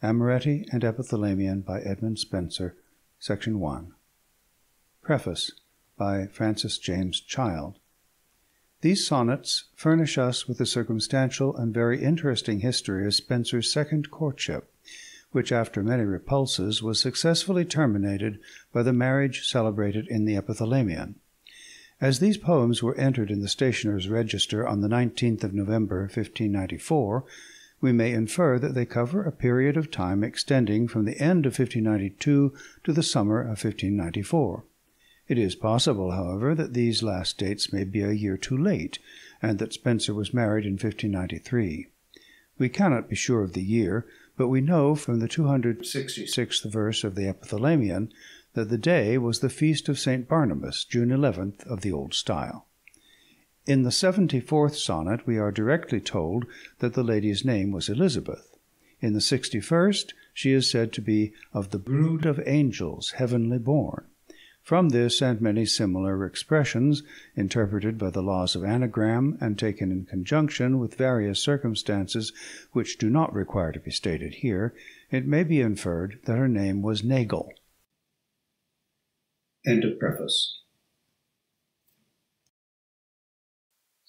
Amoretti and Epithalamion by Edmund Spenser, Section 1. Preface by Francis James Child. These sonnets furnish us with a circumstantial and very interesting history of Spenser's second courtship, which, after many repulses, was successfully terminated by the marriage celebrated in the Epithalamion. As these poems were entered in the Stationer's Register on the 19th of November, 1594, we may infer that they cover a period of time extending from the end of 1592 to the summer of 1594. It is possible, however, that these last dates may be a year too late, and that Spenser was married in 1593. We cannot be sure of the year, but we know from the 266th verse of the Epithalamion that the day was the feast of St. Barnabas, June 11th of the old style. In the seventy fourth sonnet we are directly told that the lady's name was Elizabeth. In the sixty first she is said to be of the brood of angels, heavenly born. From this and many similar expressions, interpreted by the laws of anagram and taken in conjunction with various circumstances which do not require to be stated here, it may be inferred that her name was Nagle. End of preface.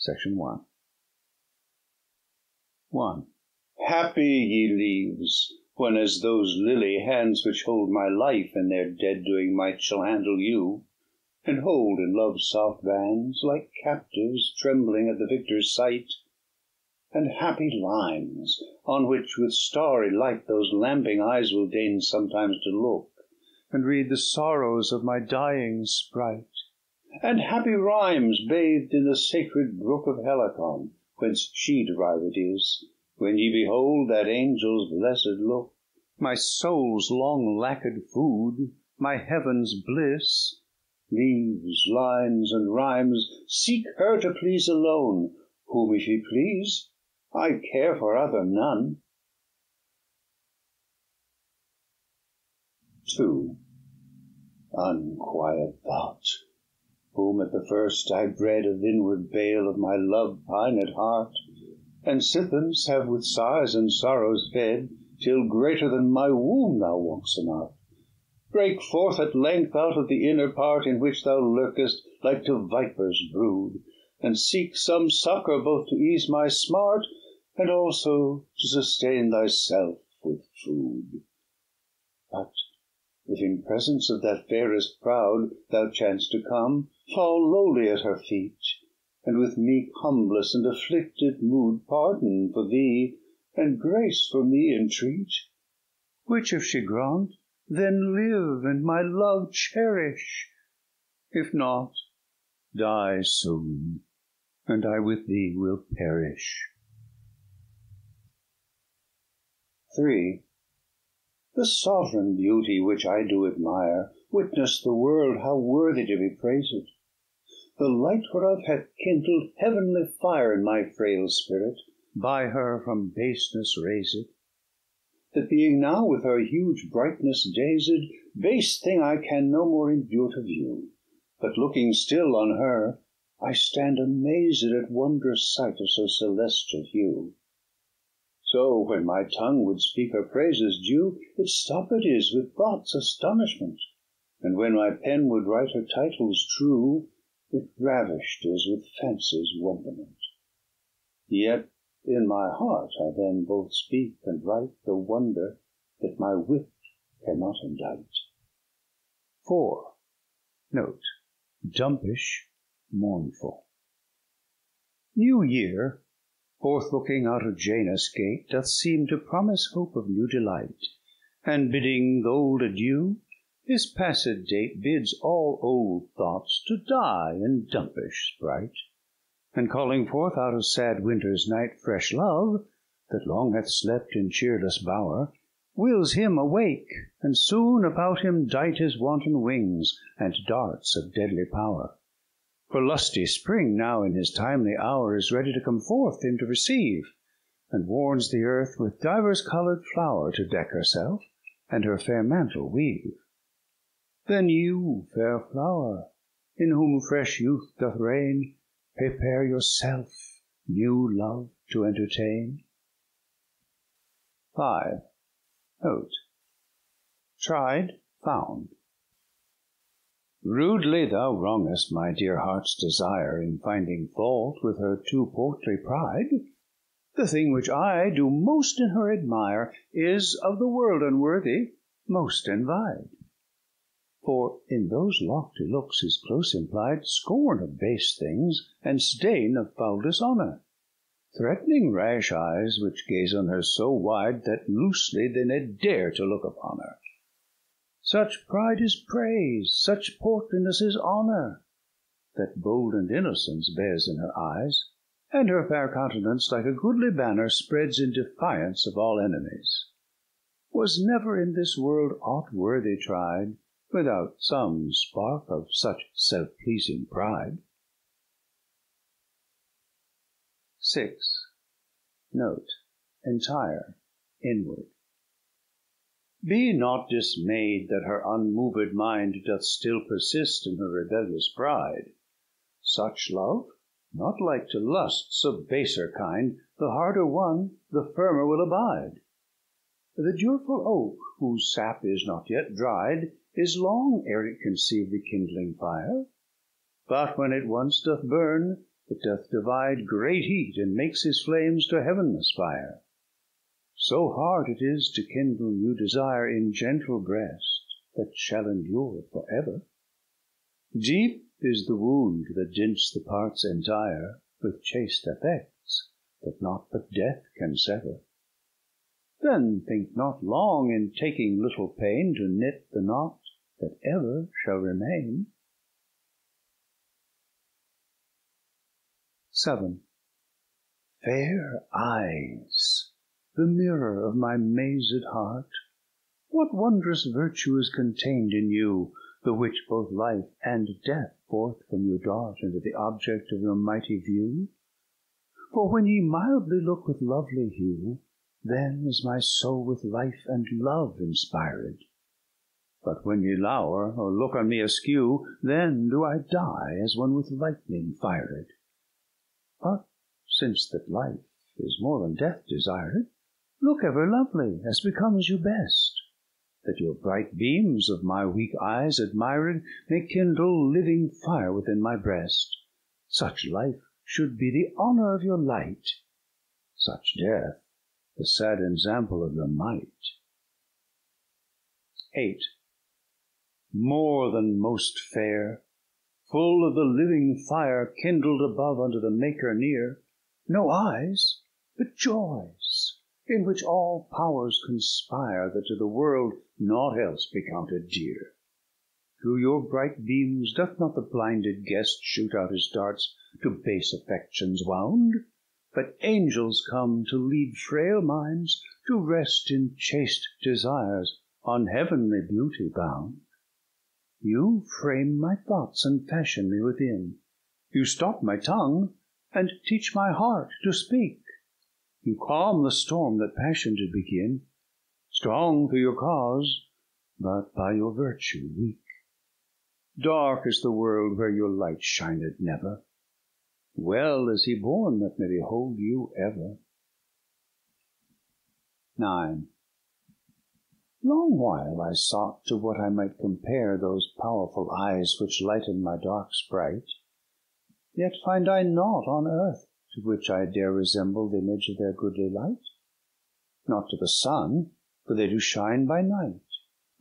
Section 1. 1. Happy ye leaves, when as those lily hands which hold my life in their dead doing might shall handle you, and hold in love's soft bands, like captives trembling at the victor's sight, and happy lines, on which with starry light those lamping eyes will deign sometimes to look, and read the sorrows of my dying sprite and happy rhymes bathed in the sacred brook of Helicon, whence she derived is, when ye behold that angel's blessed look, my soul's long lacked food, my heaven's bliss, leaves, lines, and rhymes, seek her to please alone, whom if ye please, I care for other none. 2. Unquiet thought! Whom at the first I bred of inward bale of my love pined heart, and since have with sighs and sorrows fed, till greater than my womb thou woxen art. Break forth at length out of the inner part in which thou lurkest like to vipers' brood, and seek some succor both to ease my smart, and also to sustain thyself with food. But if in presence of that fairest proud thou chance to come, fall lowly at her feet, and with meek humbless and afflicted mood pardon for thee, and grace for me entreat; which if she grant, then live and my love cherish; if not, die soon, and I with thee will perish. 3. The sovereign beauty which I do admire, Witness the world how worthy to be praised; The light whereof hath kindled heavenly fire In my frail spirit, by her from baseness raised; That being now with her huge brightness dazed, Base thing I can no more endure to view, But looking still on her, I stand amazed At wondrous sight of so celestial hue. So when my tongue would speak her praises due, It stopped is with thoughts astonishment; And when my pen would write her titles true, It ravish'd is with fancy's wonderment. Yet in my heart I then both speak and write The wonder that my wit cannot indite. 4. Note, Dumpish, mournful. New Year forth looking out of Janus gate, Doth seem to promise hope of new delight, And bidding th' old adieu, his passed date Bids all old thoughts to die in dumpish sprite, And calling forth out of sad winter's night Fresh love, that long hath slept in cheerless bower, Wills him awake, and soon about him dight His wanton wings, and darts of deadly power. For lusty Spring now in his timely hour Is ready to come forth him to receive, And warns the earth with divers colour'd flower To deck herself, and her fair mantle weave. Then you, fair flower, in whom fresh youth doth reign, Prepare yourself new love to entertain. 5. Note. Tried, found. Rudely thou wrongest my dear heart's desire In finding fault with her too portly pride. The thing which I do most in her admire Is of the world unworthy most envied. For in those lofty looks is close implied Scorn of base things, and stain of foul dishonour; Threatening rash eyes, which gaze on her so wide, That loosely they ne dare to look upon her. Such pride is praise, such portliness is honour, That bold and innocence bears in her eyes, And her fair countenance like a goodly banner Spreads in defiance of all enemies. Was never in this world aught worthy tried, Without some spark of such self pleasing pride. 6. Note, Entire, inward. Be not dismay'd that her unmoved mind Doth still persist in her rebellious pride. Such love, not like to lusts of baser kind, The harder won, the firmer will abide. The dureful oak, whose sap is not yet dry'd, Is long ere it conceive the kindling fire; But when it once doth burn, it doth divide Great heat, and makes his flames to heav'n aspire. So hard it is to kindle new desire In gentle breast, that shall endure for ever. Deep is the wound that dints the parts entire With chaste effects, that naught but death can sever. Then think not long in taking little pain To knit the knot that ever shall remain. 7. Fair eyes! the mirror of my mazed heart, What wondrous virtue is contain'd in you, The which both life and death forth from you dart Into the object of your mighty view? For when ye mildly look with lovely hue, Then is my soul with life and love inspired; But when ye lower, or look on me askew, Then do I die as one with lightning fired. But since that life is more than death desired, Look ever lovely, as becomes you best, That your bright beams of my weak eyes admired May kindle living fire within my breast; Such life should be the honour of your light, Such death the sad ensample of your might. 8. More than most fair, full of the living fire Kindled above unto the Maker near, No eyes, but joys in which all powers conspire, That to the world naught else be counted dear. Through your bright beams doth not the blinded guest Shoot out his darts to base affections wound? But angels come to lead frail minds to rest In chaste desires on heavenly beauty bound. You frame my thoughts and fashion me within, You stop my tongue, and teach my heart to speak. You calm the storm that passion did begin, Strong through your cause, but by your virtue weak. Dark is the world where your light shined never; Well is he born that may behold you ever. 9. Long while I sought to what I might compare Those powerful eyes which lighten my dark sprite, Yet find I naught on earth to which I dare resemble the image of their goodly light? Not to the sun, for they do shine by night,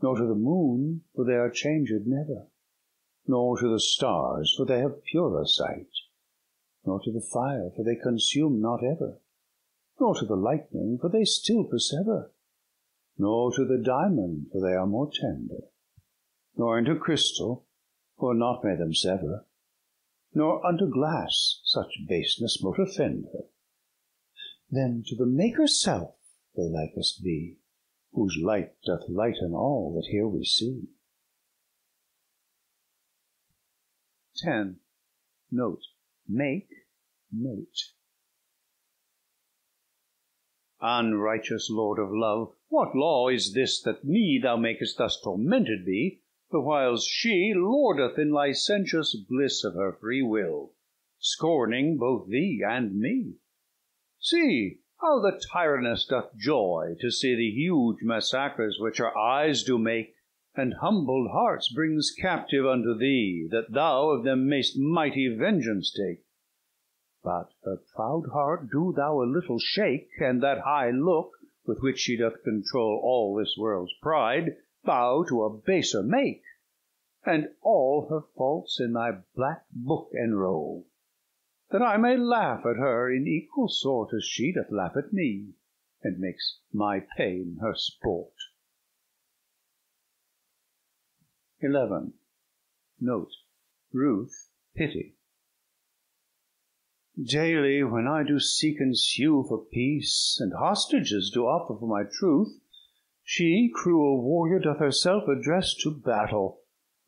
nor to the moon, for they are changed never, nor to the stars, for they have purer sight, nor to the fire, for they consume not ever, nor to the lightning, for they still persever, nor to the diamond, for they are more tender, nor into crystal, for not may them sever, nor unto glass such baseness mote offend her. Then to the Maker's self they likest be, Whose light doth lighten all that here we see. 10. Note, make, mate. Unrighteous Lord of love, what law is this That me thou makest thus tormented be? the whiles she lordeth in licentious bliss of her free will, scorning both thee and me. See, how the tyranness doth joy To see the huge massacres which her eyes do make, And humbled hearts brings captive unto thee, That thou of them mayst mighty vengeance take. But her proud heart do thou a little shake, And that high look, with which she doth control All this world's pride, bow to a baser make, And all her faults in thy black book enroll that I may laugh at her in equal sort as she doth laugh at me, and makes my pain her sport. 11. Note. Ruth, pity. Daily when I do seek and sue for peace, And hostages do offer for my truth, She, cruel warrior, doth herself address To battle,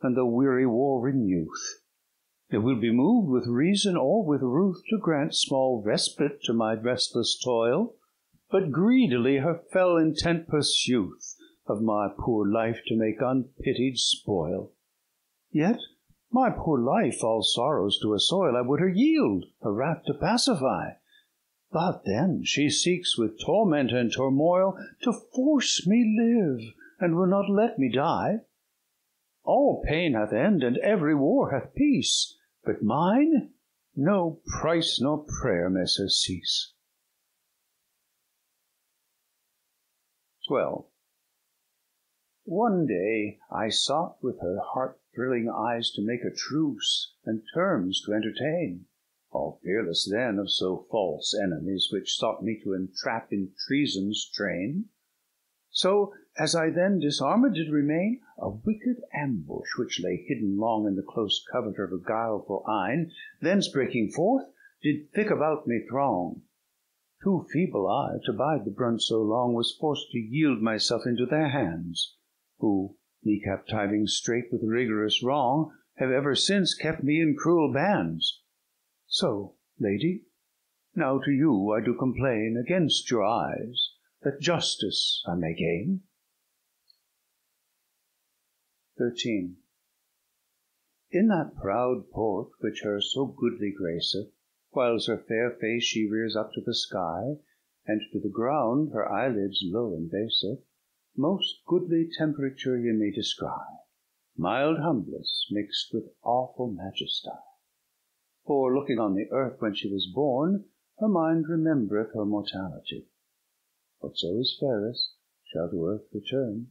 and the weary war renewth. It will be moved with reason or with ruth To grant small respite to my restless toil, But greedily her fell intent pursueth, Of my poor life to make unpitied spoil. Yet my poor life, all sorrows to assoil, I would her yield, her wrath to pacify. But then she seeks with torment and turmoil To force me live, and will not let me die. All pain hath end, and every war hath peace but mine no price nor prayer may surcease. 12. One day I sought with her heart thrilling eyes To make a truce, and terms to entertain, All fearless then of so false enemies, Which sought me to entrap in treason's train. So as I then disarmed did remain, A wicked ambush, which lay hidden long In the close covert of a guileful eyne, Thence breaking forth, did thick about me throng. Too feeble I, to bide the brunt so long, Was forced to yield myself into their hands, Who, me captiving straight with rigorous wrong, Have ever since kept me in cruel bands. So, Lady, now to you I do complain Against your eyes, that justice I may gain. 13. In that proud port which her so goodly graceth, Whiles her fair face she rears up to the sky, And to the ground her eyelids low embaseth, Most goodly temperature ye may descry, Mild humbless mix'd with awful majesty. For looking on the earth when she was born, Her mind remembereth her mortality. Whatso is fairest shall to earth return.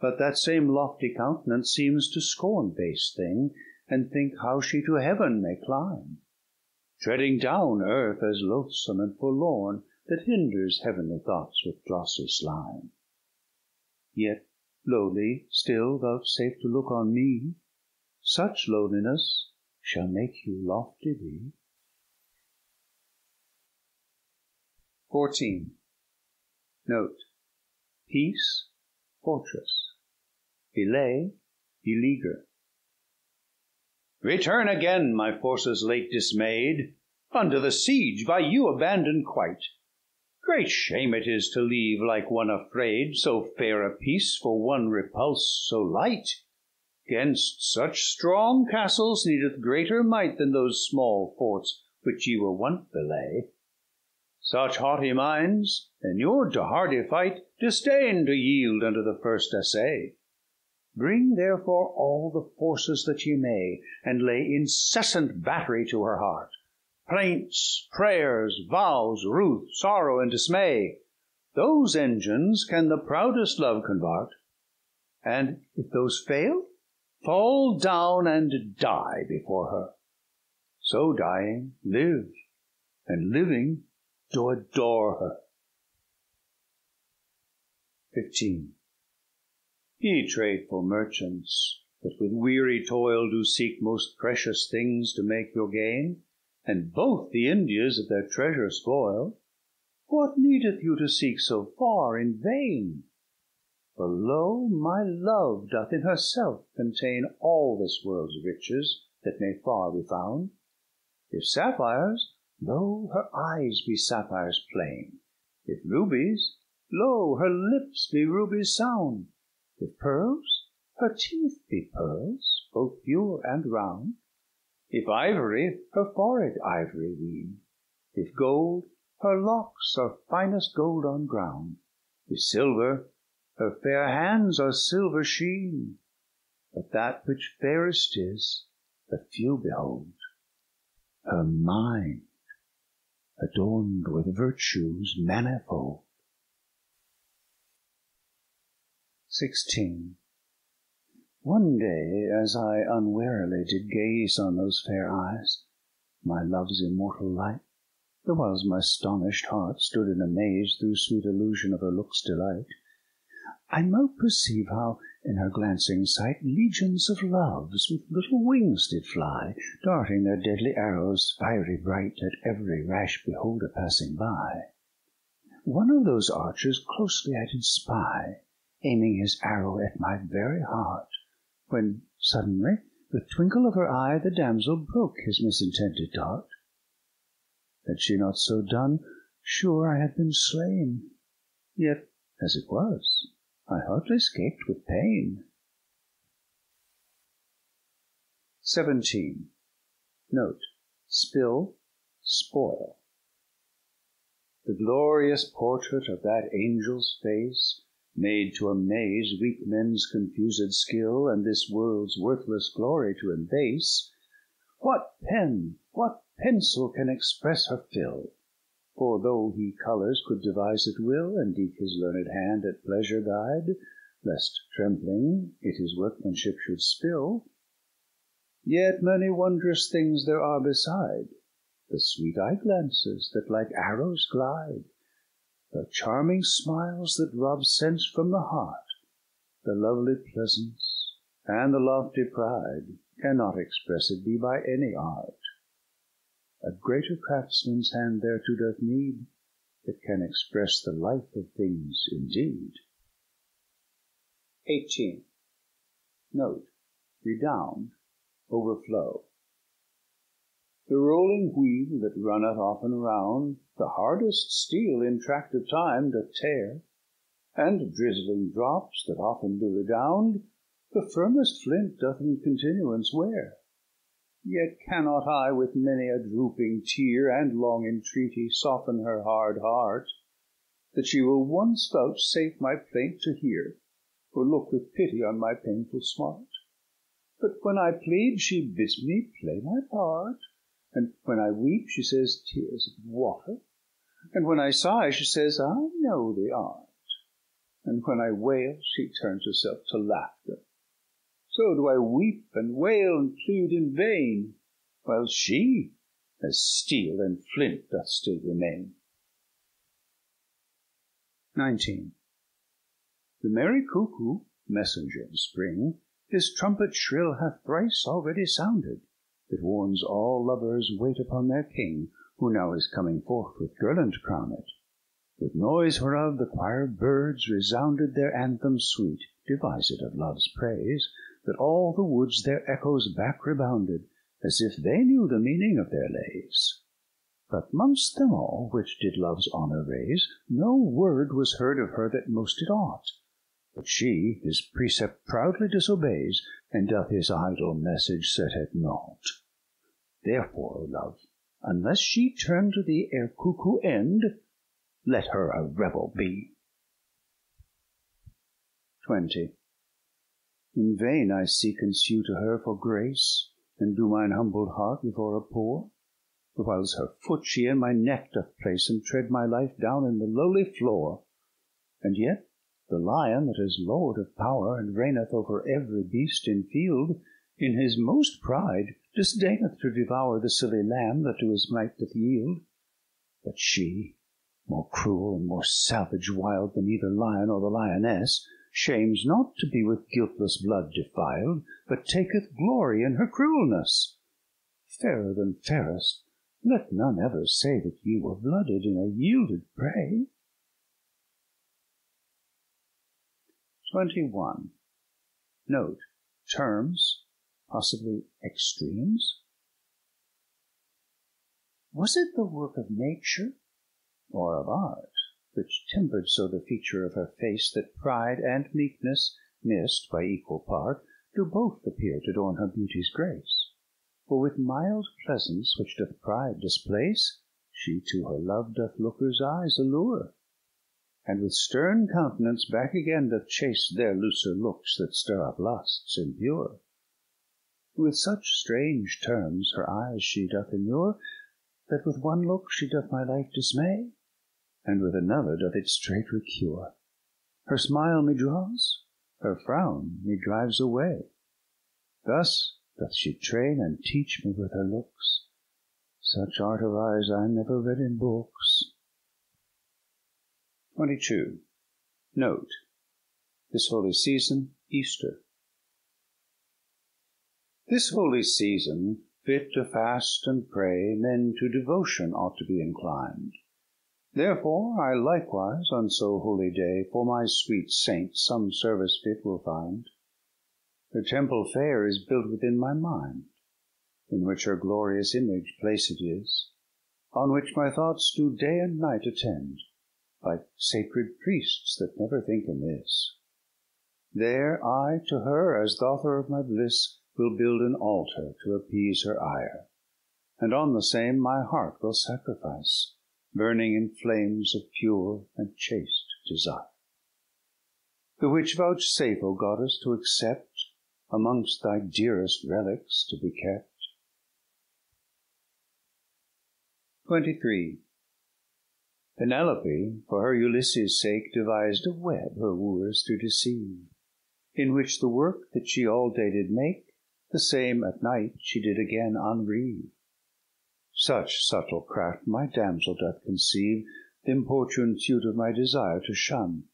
But that same lofty countenance seems to scorn Base thing, and think how she to heaven may climb, Treading down earth as loathsome and forlorn, That hinders heavenly thoughts with drossy slime. Yet lowly still vouchsafe to look on me, Such lowliness shall make you lofty be. 14. Note. Peace, fortress. Delay, beleaguer. Return again, my forces late dismay'd, Unto the siege by you abandoned quite. Great shame it is to leave like one afraid So fair a peace for one repulse so light. Gainst such strong castles needeth greater might Than those small forts which ye were wont belay. Such haughty minds, inured to hardy fight, Disdain to yield unto the first assay. Bring therefore all the forces that ye may, And lay incessant battery to her heart, Plaints, prayers, vows, ruth, sorrow, and dismay, Those engines can the proudest love convert, And if those fail, fall down and die before her. So dying, live, and living, to adore her. 15. Ye tradeful merchants, that with weary toil Do seek most precious things to make your gain, And both the Indias of their treasure spoil, What needeth you to seek so far in vain? For lo, my love doth in herself contain All this world's riches that may far be found. If sapphires, Lo, her eyes be sapphires plain; If rubies, lo, her lips be rubies sound; If pearls, her teeth be pearls, both pure and round; If ivory, her forehead ivory ween; If gold, her locks are finest gold on ground, If silver her fair hands are silver sheen, but that which fairest is, that few behold, her mind, adorned with virtues manifold. 16. One day, as I unwarily did gaze on those fair eyes, my love's immortal light, the whiles my astonished heart stood in amaze through sweet illusion of her looks' delight, I mote perceive how in her glancing sight legions of loves with little wings did fly, darting their deadly arrows fiery bright at every rash beholder passing by. One of those archers closely I did spy, aiming his arrow at my very heart when suddenly, with twinkle of her eye, the damsel broke his misintended dart. Had she not so done, sure I had been slain. Yet, as it was, I hardly escaped with pain. 17. Note, spill, spoil. The glorious portrait of that angel's face made to amaze weak men's confused skill, and this world's worthless glory to embase, what pen, what pencil can express her fill? For though he colours could devise at will, And eke his learned hand at pleasure guide, Lest trembling it his workmanship should spill, Yet many wondrous things there are beside, The sweet eye glances that like arrows glide, the charming smiles that rob sense from the heart, the lovely pleasance, and the lofty pride, cannot expressed be by any art. A greater craftsman's hand thereto doth need, that can express the life of things indeed. 18. Note, redound, overflow. The rolling wheel that runneth often round, The hardest steel in tract of time doth tear, And drizzling drops that often do redound, The firmest flint doth in continuance wear. Yet cannot I with many a drooping tear, And long entreaty, soften her hard heart, That she will once vouchsafe my plaint to hear, Or look with pity on my painful smart. But when I plead, she bids me play my part. And when I weep, she says, tears of water. And when I sigh, she says, I know the art. And when I wail, she turns herself to laughter. So do I weep and wail and plead in vain, while she, as steel and flint, doth still remain. 19. The merry cuckoo, messenger of spring, his trumpet shrill hath thrice already sounded that warns all lovers wait upon their king, who now is coming forth with girland crowned. With noise whereof the choir of birds resounded their anthem sweet, devised of love's praise, that all the woods their echoes back rebounded, as if they knew the meaning of their lays. But mongst them all, which did love's honour raise, no word was heard of her that most it ought. But she his precept proudly disobeys, And doth his idle message set at naught. Therefore, O love, unless she turn to thee ere cuckoo end, let her a rebel be. 20. In vain I seek and sue to her for grace, And do mine humbled heart before a poor, Whiles her foot she in my neck doth place, And tread my life down in the lowly floor. And yet the lion that is lord of power, And reigneth over every beast in field, In his most pride disdaineth to devour The silly lamb that to his might doth yield. But she, more cruel and more savage wild Than either lion or the lioness, Shames not to be with guiltless blood defiled, But taketh glory in her cruelness. Fairer than fairest, let none ever say That ye were blooded in a yielded prey. 21. Note terms possibly extremes? Was it the work of nature or of art which tempered so the feature of her face that pride and meekness, missed by equal part, do both appear to adorn her beauty's grace? For with mild pleasance, which doth pride displace, she to her love doth lookers' eyes allure, And with stern countenance back again doth chase Their looser looks that stir up lusts impure. With such strange terms her eyes she doth immure, That with one look she doth my life dismay, And with another doth it straight recure. Her smile me draws, her frown me drives away. Thus doth she train and teach me with her looks, Such art of eyes I never read in books. 22. Note. This holy season, Easter. This holy season, fit to fast and pray, Men to devotion ought to be inclined. Therefore I likewise on so holy day For my sweet Saint some service fit will find. Her temple fair is built within my mind, In which her glorious image placed is, On which my thoughts do day and night attend, Like sacred priests that never think amiss. There I to her, as th' author of my bliss, Will build an altar to appease her ire, And on the same my heart will sacrifice, Burning in flames of pure and chaste desire. The which vouchsafe, O Goddess, to accept Amongst thy dearest relics to be kept. 23. Penelope for her Ulysses sake Devised a web her wooers to deceive, In which the work that she all day did make, The same at night she did again unreave. Such subtle craft my damsel doth conceive, Th' importune suit of my desire to shun.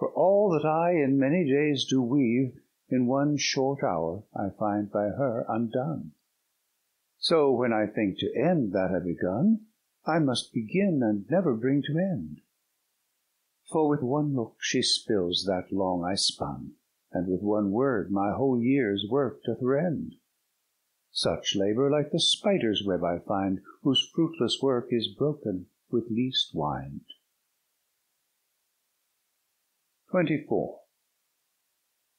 For all that I in many days do weave, In one short hour I find by her undone. So when I think to end that I begun, I must begin and never bring to end. For with one look she spills that long I spun, And with one word my whole year's work doth rend. Such labour like the spider's web I find, Whose fruitless work is broken with least wind. 24.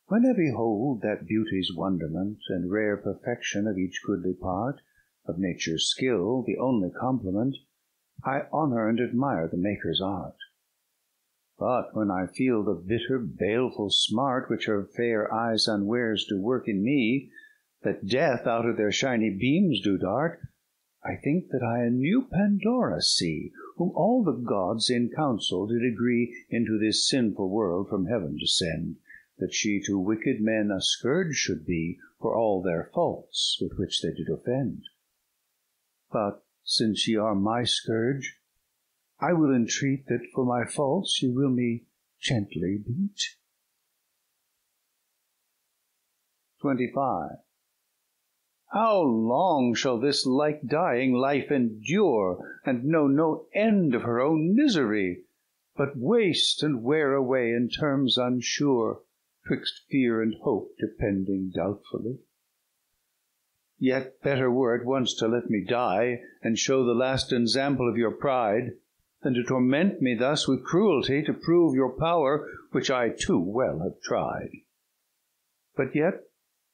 When I behold that beauty's wonderment, And rare perfection of each goodly part, Of nature's skill the only complement, I honour and admire the Maker's art. But when I feel the bitter baleful smart, Which her fair eyes unwares do work in me, That death out of their shiny beams do dart, I think that I a new Pandora see, Whom all the Gods in council did agree Into this sinful world from heaven to send, that she to wicked men a scourge should be For all their faults with which they did offend. But since ye are my scourge, I will entreat That for my faults ye will me gently beat. 25. How long shall this like dying life endure, And know no end of her own misery, But waste and wear away in terms unsure, twixt fear and hope depending doubtfully? Yet better were at once to let me die, And show the last ensample of your pride, Than to torment me thus with cruelty, To prove your power, which I too well have tried. But yet,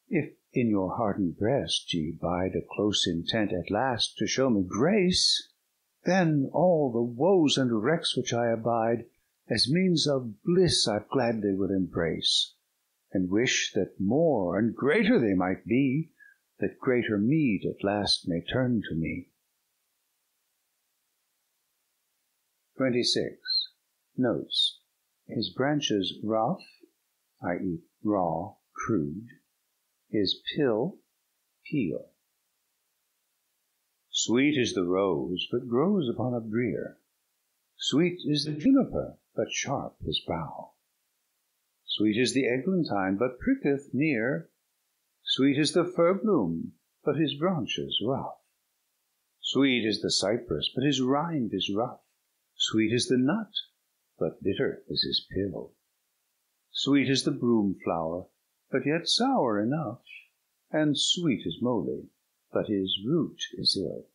if in your hardened breast ye bide A close intent at last to show me grace, Then all the woes and wrecks which I abide, As means of bliss I gladly will embrace and wish that more and greater they might be, that greater meed at last may turn to me. 26. Notes. His branches rough, i.e., raw, crude. His pill, peel. Sweet is the rose, but grows upon a brier. Sweet is the juniper, but sharp his bough. Sweet is the eglantine, but pricketh near. Sweet is the fir bloom, but his branches rough. Sweet is the cypress, but his rind is rough. Sweet is the nut, but bitter is his pill. Sweet is the broom flower, but yet sour enough. And sweet is moly, but his root is ill.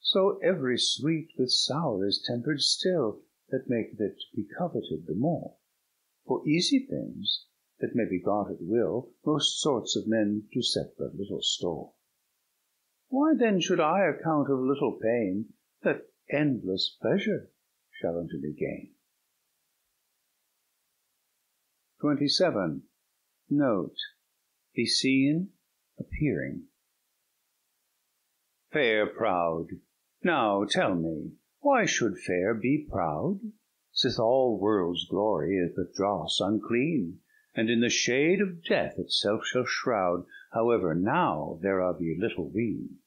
So every sweet with sour is tempered still, That maketh it be coveted the more. For easy things, that may be got at will, Most sorts of men do set but little store. Why then should I account of little pain, that endless pleasure shall unto me gain. 27. Note, be seen appearing. Fair proud, now tell me, why should fair be proud? Sith all world's glory is but dross unclean, And in the shade of death itself shall shroud, However now thereof ye little ween.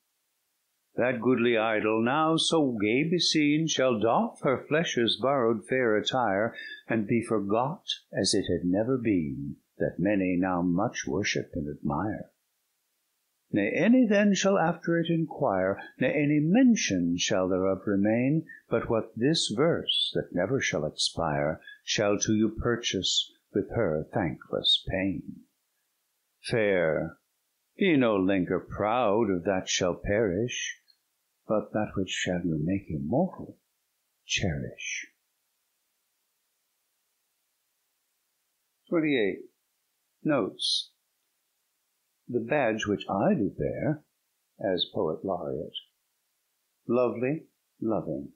That goodly idol, now so gay beseen, Shall doff her flesh's borrow'd fair attire, And be forgot as it had never been, That many now much worship and admire. Ne any then shall after it inquire, Ne any mention shall thereof remain, But what this verse, that never shall expire, Shall to you purchase with her thankless pain. Fair, be no lenger proud of that shall perish, but that which shall you make immortal cherish. 28. Notes. The badge which I do bear, as Poet Laureate, lovely, loving.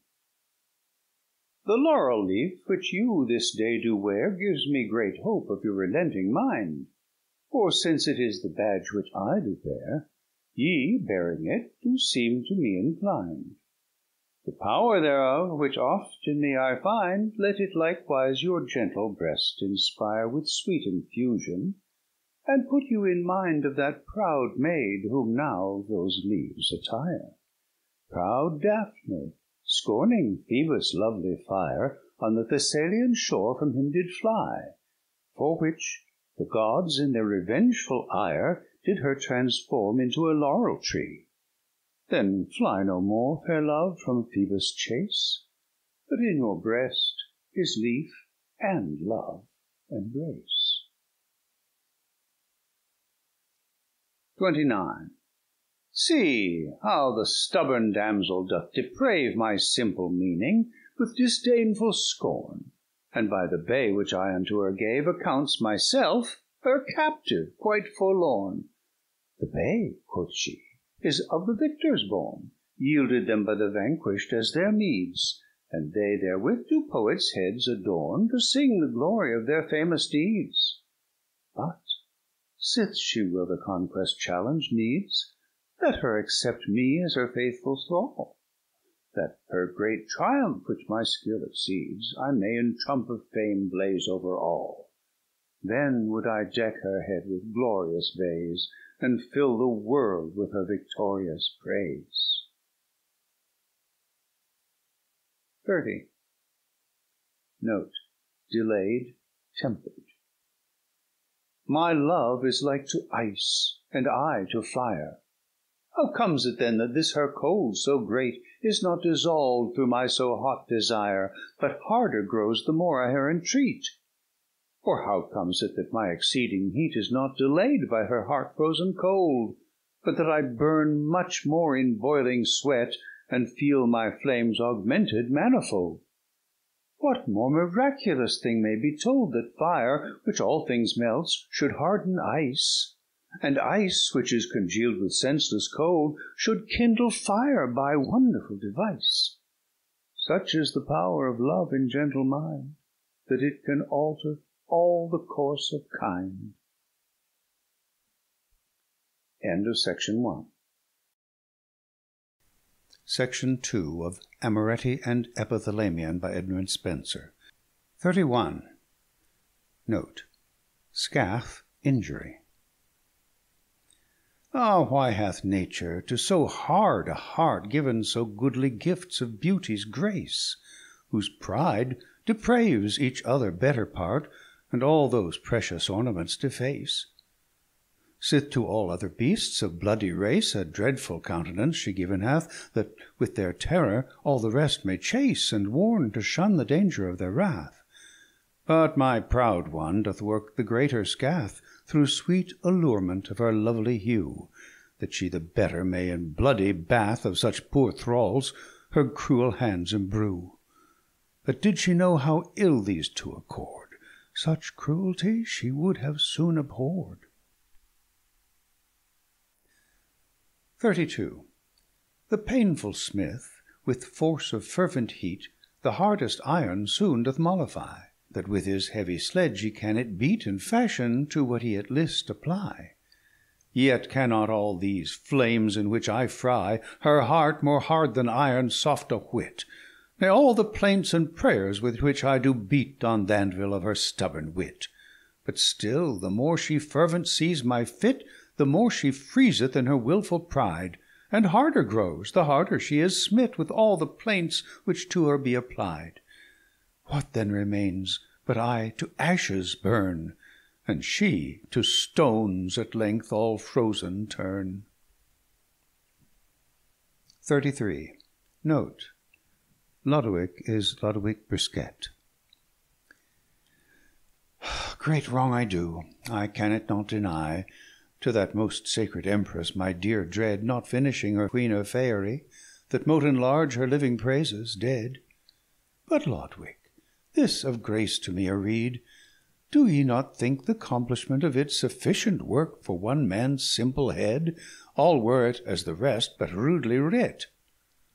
The laurel leaf which you this day do wear Gives me great hope of your relenting mind, For since it is the badge which I do bear, Ye, bearing it, do seem to me inclined. The power thereof, which oft in me I find, Let it likewise your gentle breast inspire With sweet infusion, and put you in mind Of that proud maid whom now those leaves attire. Proud Daphne, scorning Phoebus' lovely fire, On the Thessalian shore from him did fly, For which the Gods in their revengeful ire did her transform into a laurel tree. Then fly no more, fair love, from Phoebus' chase, But in your breast his leaf and love embrace. 29. See how the stubborn damsel doth deprave My simple meaning with disdainful scorn, And by the bay which I unto her gave, Accounts myself her captive quite forlorn. The bay, quoth she, is of the victors born, Yielded them by the vanquished as their meeds, And they therewith do poets' heads adorn, To sing the glory of their famous deeds. But sith she will the conquest challenge needs, Let her accept me as her faithful thrall, That her great triumph, which my skill exceeds, I may in trump of fame blaze over all. Then would I deck her head with glorious bays, And fill the world with her victorious praise. 30. Note, delayed, tempered. My love is like to ice, and I to fire. How comes it then that this her cold so great Is not dissolved through my so hot desire, But harder grows the more I her entreat? Or how comes it that my exceeding heat Is not delayed by her heart frozen cold, But that I burn much more in boiling sweat, And feel my flames augmented manifold? What more miraculous thing may be told, That fire, which all things melts, should harden ice, And ice, which is congealed with senseless cold, Should kindle fire by wonderful device? Such is the power of love in gentle mind, That it can alter all the course of kind. End of section 1. Section 2 of Amoretti and Epithalamion by Edmund Spenser. 31. Note. Scath, injury. Ah, why hath nature to so hard a heart Given so goodly gifts of beauty's grace, Whose pride depraves each other better part, And all those precious ornaments deface? Sith to all other beasts of bloody race A dreadful countenance she given hath, That with their terror all the rest may chase, And warn to shun the danger of their wrath. But my proud one doth work the greater scath, Through sweet allurement of her lovely hue, That she the better may in bloody bath Of such poor thralls her cruel hands embrue. But did she know how ill these two accord, Such cruelty she would have soon abhorr'd. 32. The painful smith, with force of fervent heat, the hardest iron soon doth mollify, that with his heavy sledge he can it beat and fashion to what he at list apply. Yet cannot all these flames in which I fry her heart more hard than iron soft a whit, nay, all the plaints and prayers with which I do beat on th' anvil of her stubborn wit. But still the more she fervent sees my fit, the more she freezeth in her wilful pride, and harder grows, the harder she is smit with all the plaints which to her be applied. What then remains but I to ashes burn, and she to stones at length all frozen turn? 33. Note. Lodowick is Lodowick Bryskett. Great wrong I do, I can it not deny, to that most sacred Empress, my dear dread, not finishing her Queen of Faerie, that mote enlarge her living praises, dead. But Lodwick, this of grace to me a reed, do ye not think the accomplishment of it sufficient work for one man's simple head, all were it, as the rest, but rudely writ?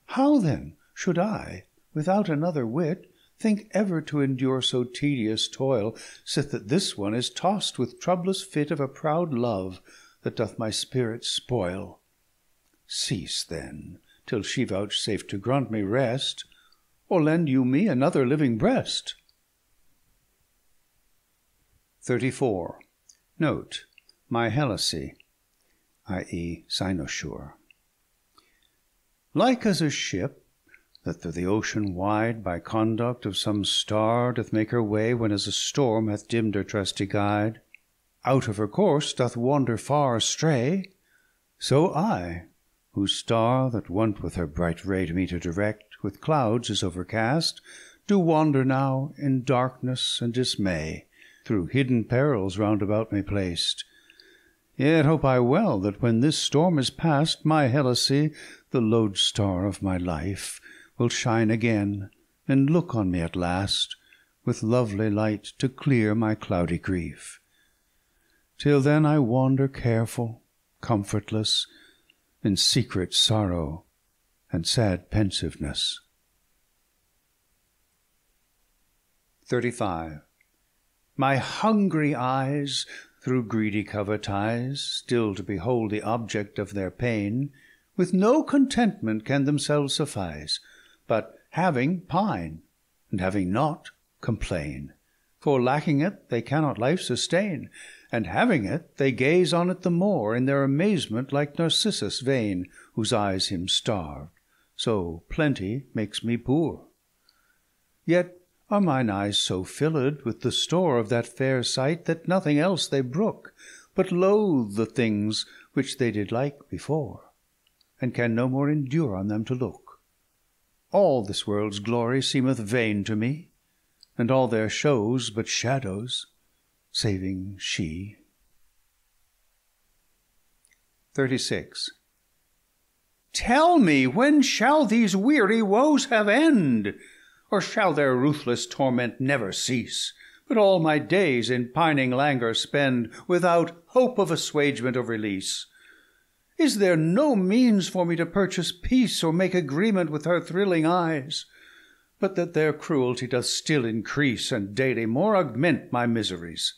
How then should I, without another wit, think ever to endure so tedious toil, sith that this one is tossed with troublous fit of a proud love that doth my spirit spoil. Cease then, till she vouchsafe to grant me rest, or lend you me another living breast. 34. Note, my Helice, i.e., cynosure. Like as a ship that through the ocean wide, by conduct of some star, doth make her way when as a storm hath dimmed her trusty guide, out of her course doth wander far astray, so I, whose star that wont with her bright ray to me to direct, with clouds is overcast, do wander now in darkness and dismay, through hidden perils round about me placed. Yet hope I well that when this storm is past, my Helice, the lodestar of my life, will shine again, and look on me at last with lovely light to clear my cloudy grief. Till then I wander careful, comfortless, in secret sorrow and sad pensiveness. 35. My hungry eyes, through greedy covetise, Still to behold the object of their pain, With no contentment can themselves suffice but having pine, and having not complain. For lacking it they cannot life sustain, and having it they gaze on it the more In their amazement, like Narcissus vain, whose eyes him starved. So plenty makes me poor. Yet are mine eyes so filled with the store of that fair sight That nothing else they brook, but loathe the things which they did like before, and can no more endure on them to look all this world's glory seemeth vain to me, and all their shows but shadows, saving she. 36. Tell me, when shall these weary woes have end? Or shall their ruthless torment never cease, but all my days in pining languor spend, without hope of assuagement or release? Is there no means for me to purchase peace, Or make agreement with her thrilling eyes, But that their cruelty doth still increase, And daily more augment my miseries?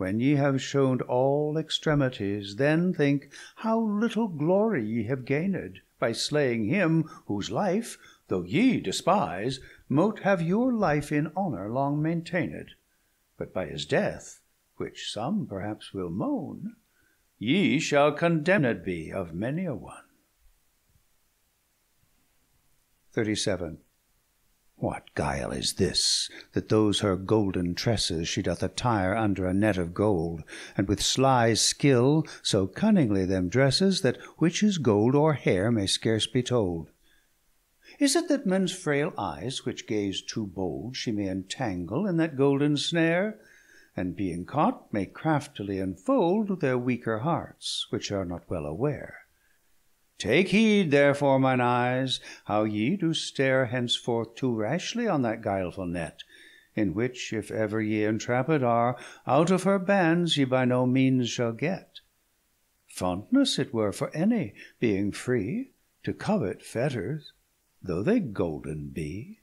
When ye have shown all extremities, Then think how little glory ye have gained By slaying him, whose life, though ye despise, Mote have your life in honour long maintained; But by his death, which some perhaps will moan, ye shall condemned be of many a one. 37. What guile is this, that those her golden tresses She doth attire under a net of gold, And with sly skill so cunningly them dresses, That which is gold or hair may scarce be told? Is it that men's frail eyes, which gaze too bold, She may entangle in that golden snare? and being caught may craftily enfold Their weaker hearts, which are not well aware. Take heed therefore, mine eyes, how ye do stare Henceforth too rashly on that guileful net, In which if ever ye entrapped are, Out of her bands ye by no means shall get. Fondness it were for any, being free, to covet fetters, though they golden be.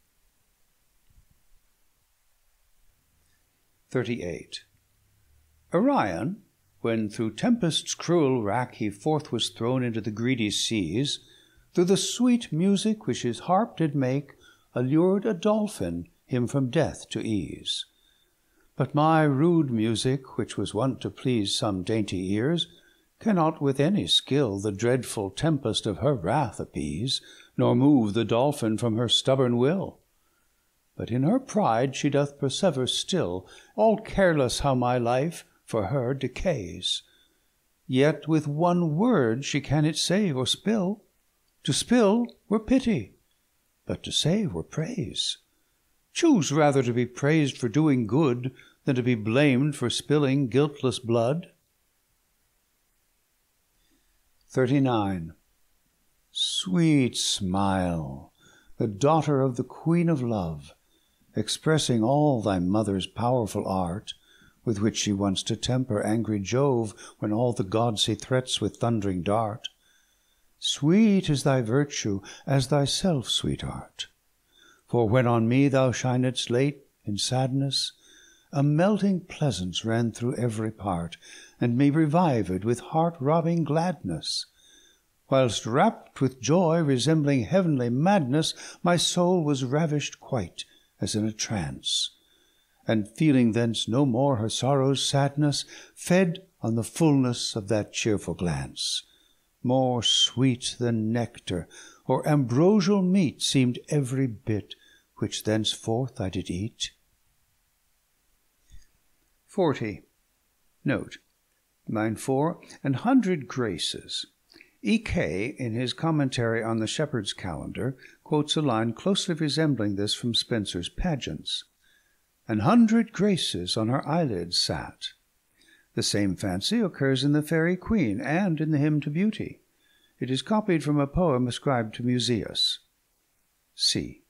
38. Arion, when through tempest's cruel rack he forth was thrown into the greedy seas, through the sweet music which his harp did make, allured a dolphin him from death to ease. But my rude music, which was wont to please some dainty ears, cannot with any skill the dreadful tempest of her wrath appease, nor move the dolphin from her stubborn will. But in her pride she doth persever still, all careless how my life for her decays. Yet with one word she can it save or spill. To spill were pity, but to save were praise. Choose rather to be praised for doing good than to be blamed for spilling guiltless blood. 39. Sweet smile, the daughter of the Queen of Love, expressing all thy mother's powerful art, with which she wants to temper angry Jove, when all the gods he threats with thundering dart. Sweet is thy virtue, as thyself, sweetheart. For when on me thou shinedst late in sadness, a melting pleasance ran through every part, and me revived with heart-robbing gladness whilst rapt with joy resembling heavenly madness, my soul was ravished quite as in a trance, and feeling thence no more her sorrow's sadness, fed on the fulness of that cheerful glance. More sweet than nectar or ambrosial meat seemed every bit which thenceforth I did eat. 40. Note, line 4, an hundred graces E.K., in his commentary on the Shepherd's Calendar, quotes a line closely resembling this from Spenser's Pageants. An hundred graces on her eyelids sat. The same fancy occurs in the Faerie Queene and in the Hymn to Beauty. It is copied from a poem ascribed to Musaeus. C.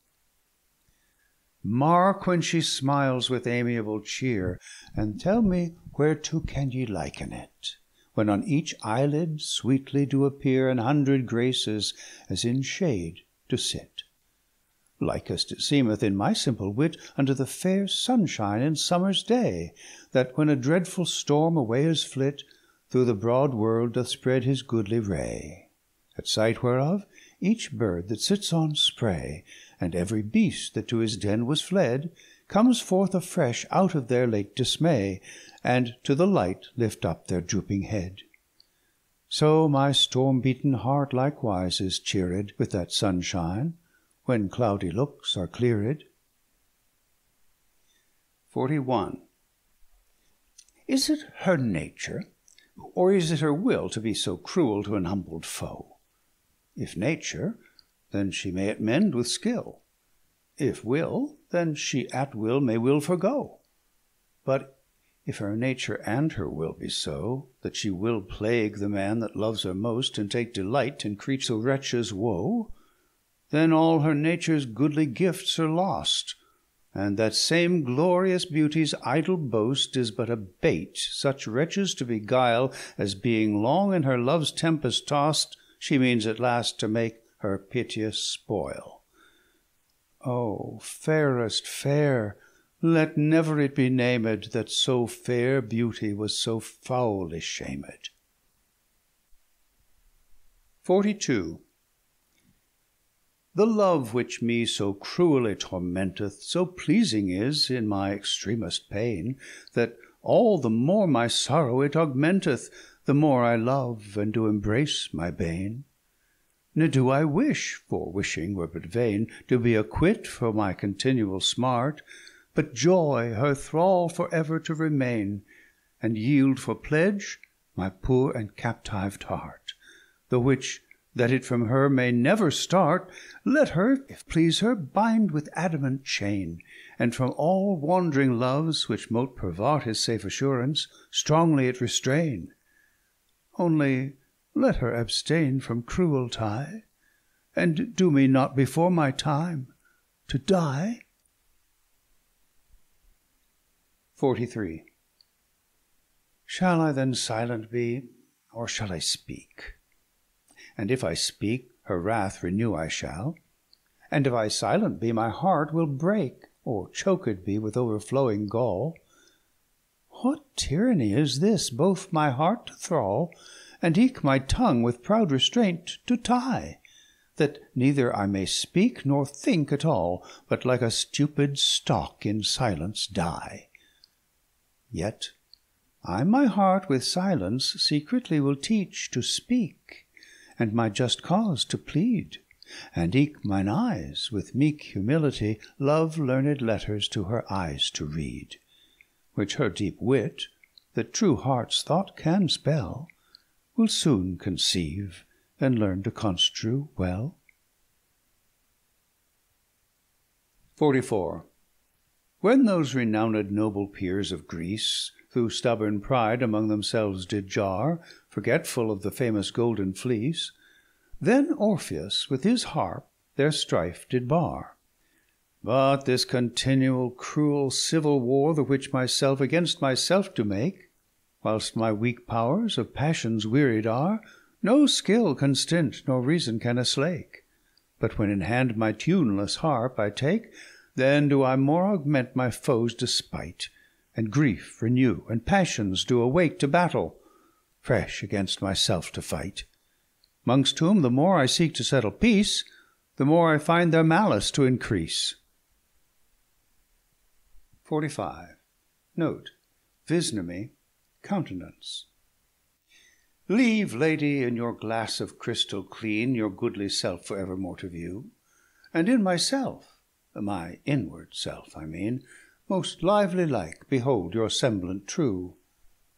Mark when she smiles with amiable cheer, and tell me whereto can ye liken it? when on each eyelid sweetly do appear An hundred graces, as in shade to sit. Likest it seemeth in my simple wit Unto the fair sunshine in summer's day, That when a dreadful storm away is flit, Through the broad world doth spread his goodly ray; At sight whereof each bird that sits on spray, And every beast that to his den was fled, Comes forth afresh out of their late dismay, And to the light lift up their drooping head. So my storm beaten heart likewise is cheered With that sunshine, when cloudy looks are cleared. 41. Is it her nature, or is it her will, to be so cruel to an humbled foe? If nature, then she may it mend with skill if will, then she at will may will forgo. But if her nature and her will be so, That she will plague the man that loves her most, And take delight in creech the wretches woe, Then all her nature's goodly gifts are lost, And that same glorious beauty's idle boast Is but a bait such wretches to beguile, As being long in her love's tempest tossed She means at last to make her piteous spoil. O fairest fair, let never it be named, That so fair beauty was so foully shamed. 42. The love which me so cruelly tormenteth, So pleasing is in my extremest pain, That all the more my sorrow it augmenteth, The more I love and do embrace my bane. Ne do I wish, for wishing were but vain, To be acquit for my continual smart, But joy her thrall for ever to remain, And yield for pledge my poor and captived heart; The which, that it from her may never start, Let her, if please her, bind with adamant chain, And from all wandering loves, which mote pervart His safe assurance, strongly it restrain. Only let her abstain from cruel tie, And do me not before my time to die. 43. Shall I then silent be, or shall I speak? And if I speak, her wrath renew I shall. And if I silent be, my heart will break, Or choked be with overflowing gall. What tyranny is this, both my heart to thrall, And eke my tongue with proud restraint to tie, That neither I may speak nor think at all, But like a stupid stock in silence die? Yet I my heart with silence secretly Will teach to speak, and my just cause to plead and eke mine eyes with meek humility Love learned letters to her eyes to read, Which her deep wit, that true hearts thought can spell, Will soon conceive, and learn to construe well. 44. When those renowned noble peers of Greece Through stubborn pride among themselves did jar, Forgetful of the famous golden fleece, then Orpheus with his harp their strife did bar. But this continual cruel civil war, The which myself against myself do make, Whilst my weak powers of passions wearied are, No skill can stint, nor reason can aslake. But when in hand my tuneless harp I take, Then do I more augment my foes' despite, And grief renew, and passions do awake To battle, fresh against myself to fight. 'Mongst whom the more I seek to settle peace, The more I find their malice to increase. 45. Note Visnomy, countenance. Leave, lady, in your glass of crystal clean Your goodly self for evermore to view, And in myself, my inward self I mean, Most lively like behold your semblant true.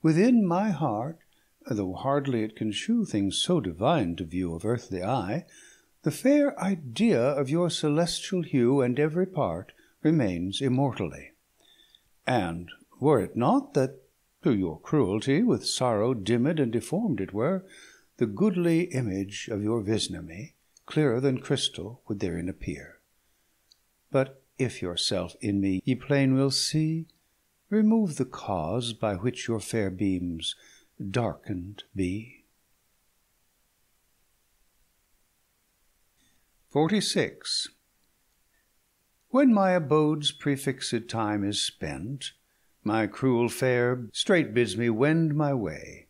Within my heart though hardly it can shew Things so divine to view of earthly eye, The fair idea of your celestial hue And every part remains immortally. And were it not that through your cruelty With sorrow dimmed and deform'd it were, The goodly image of your Visnomy, Clearer than crystal, would therein appear. But if yourself in me ye plain will see, Remove the cause by which your fair beams darkened be. 46. When my abode's prefixed time is spent, My cruel fair straight bids me wend my way;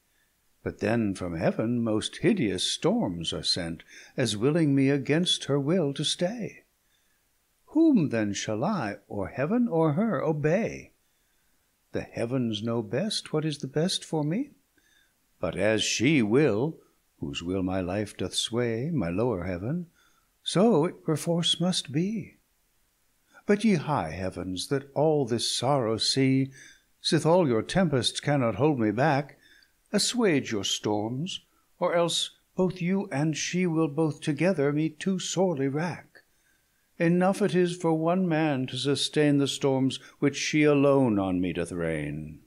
But then from heaven most hideous storms are sent, As willing me against her will to stay. Whom then shall I, or heaven or her, obey? The heavens know best what is the best for me but as she will, whose will my life doth sway, My lower heaven, so it perforce must be. But ye high heavens, that all this sorrow see, Sith all your tempests cannot hold me back, Assuage your storms, or else both you and she Will both together me too sorely rack. Enough it is for one man to sustain The storms which she alone on me doth rain.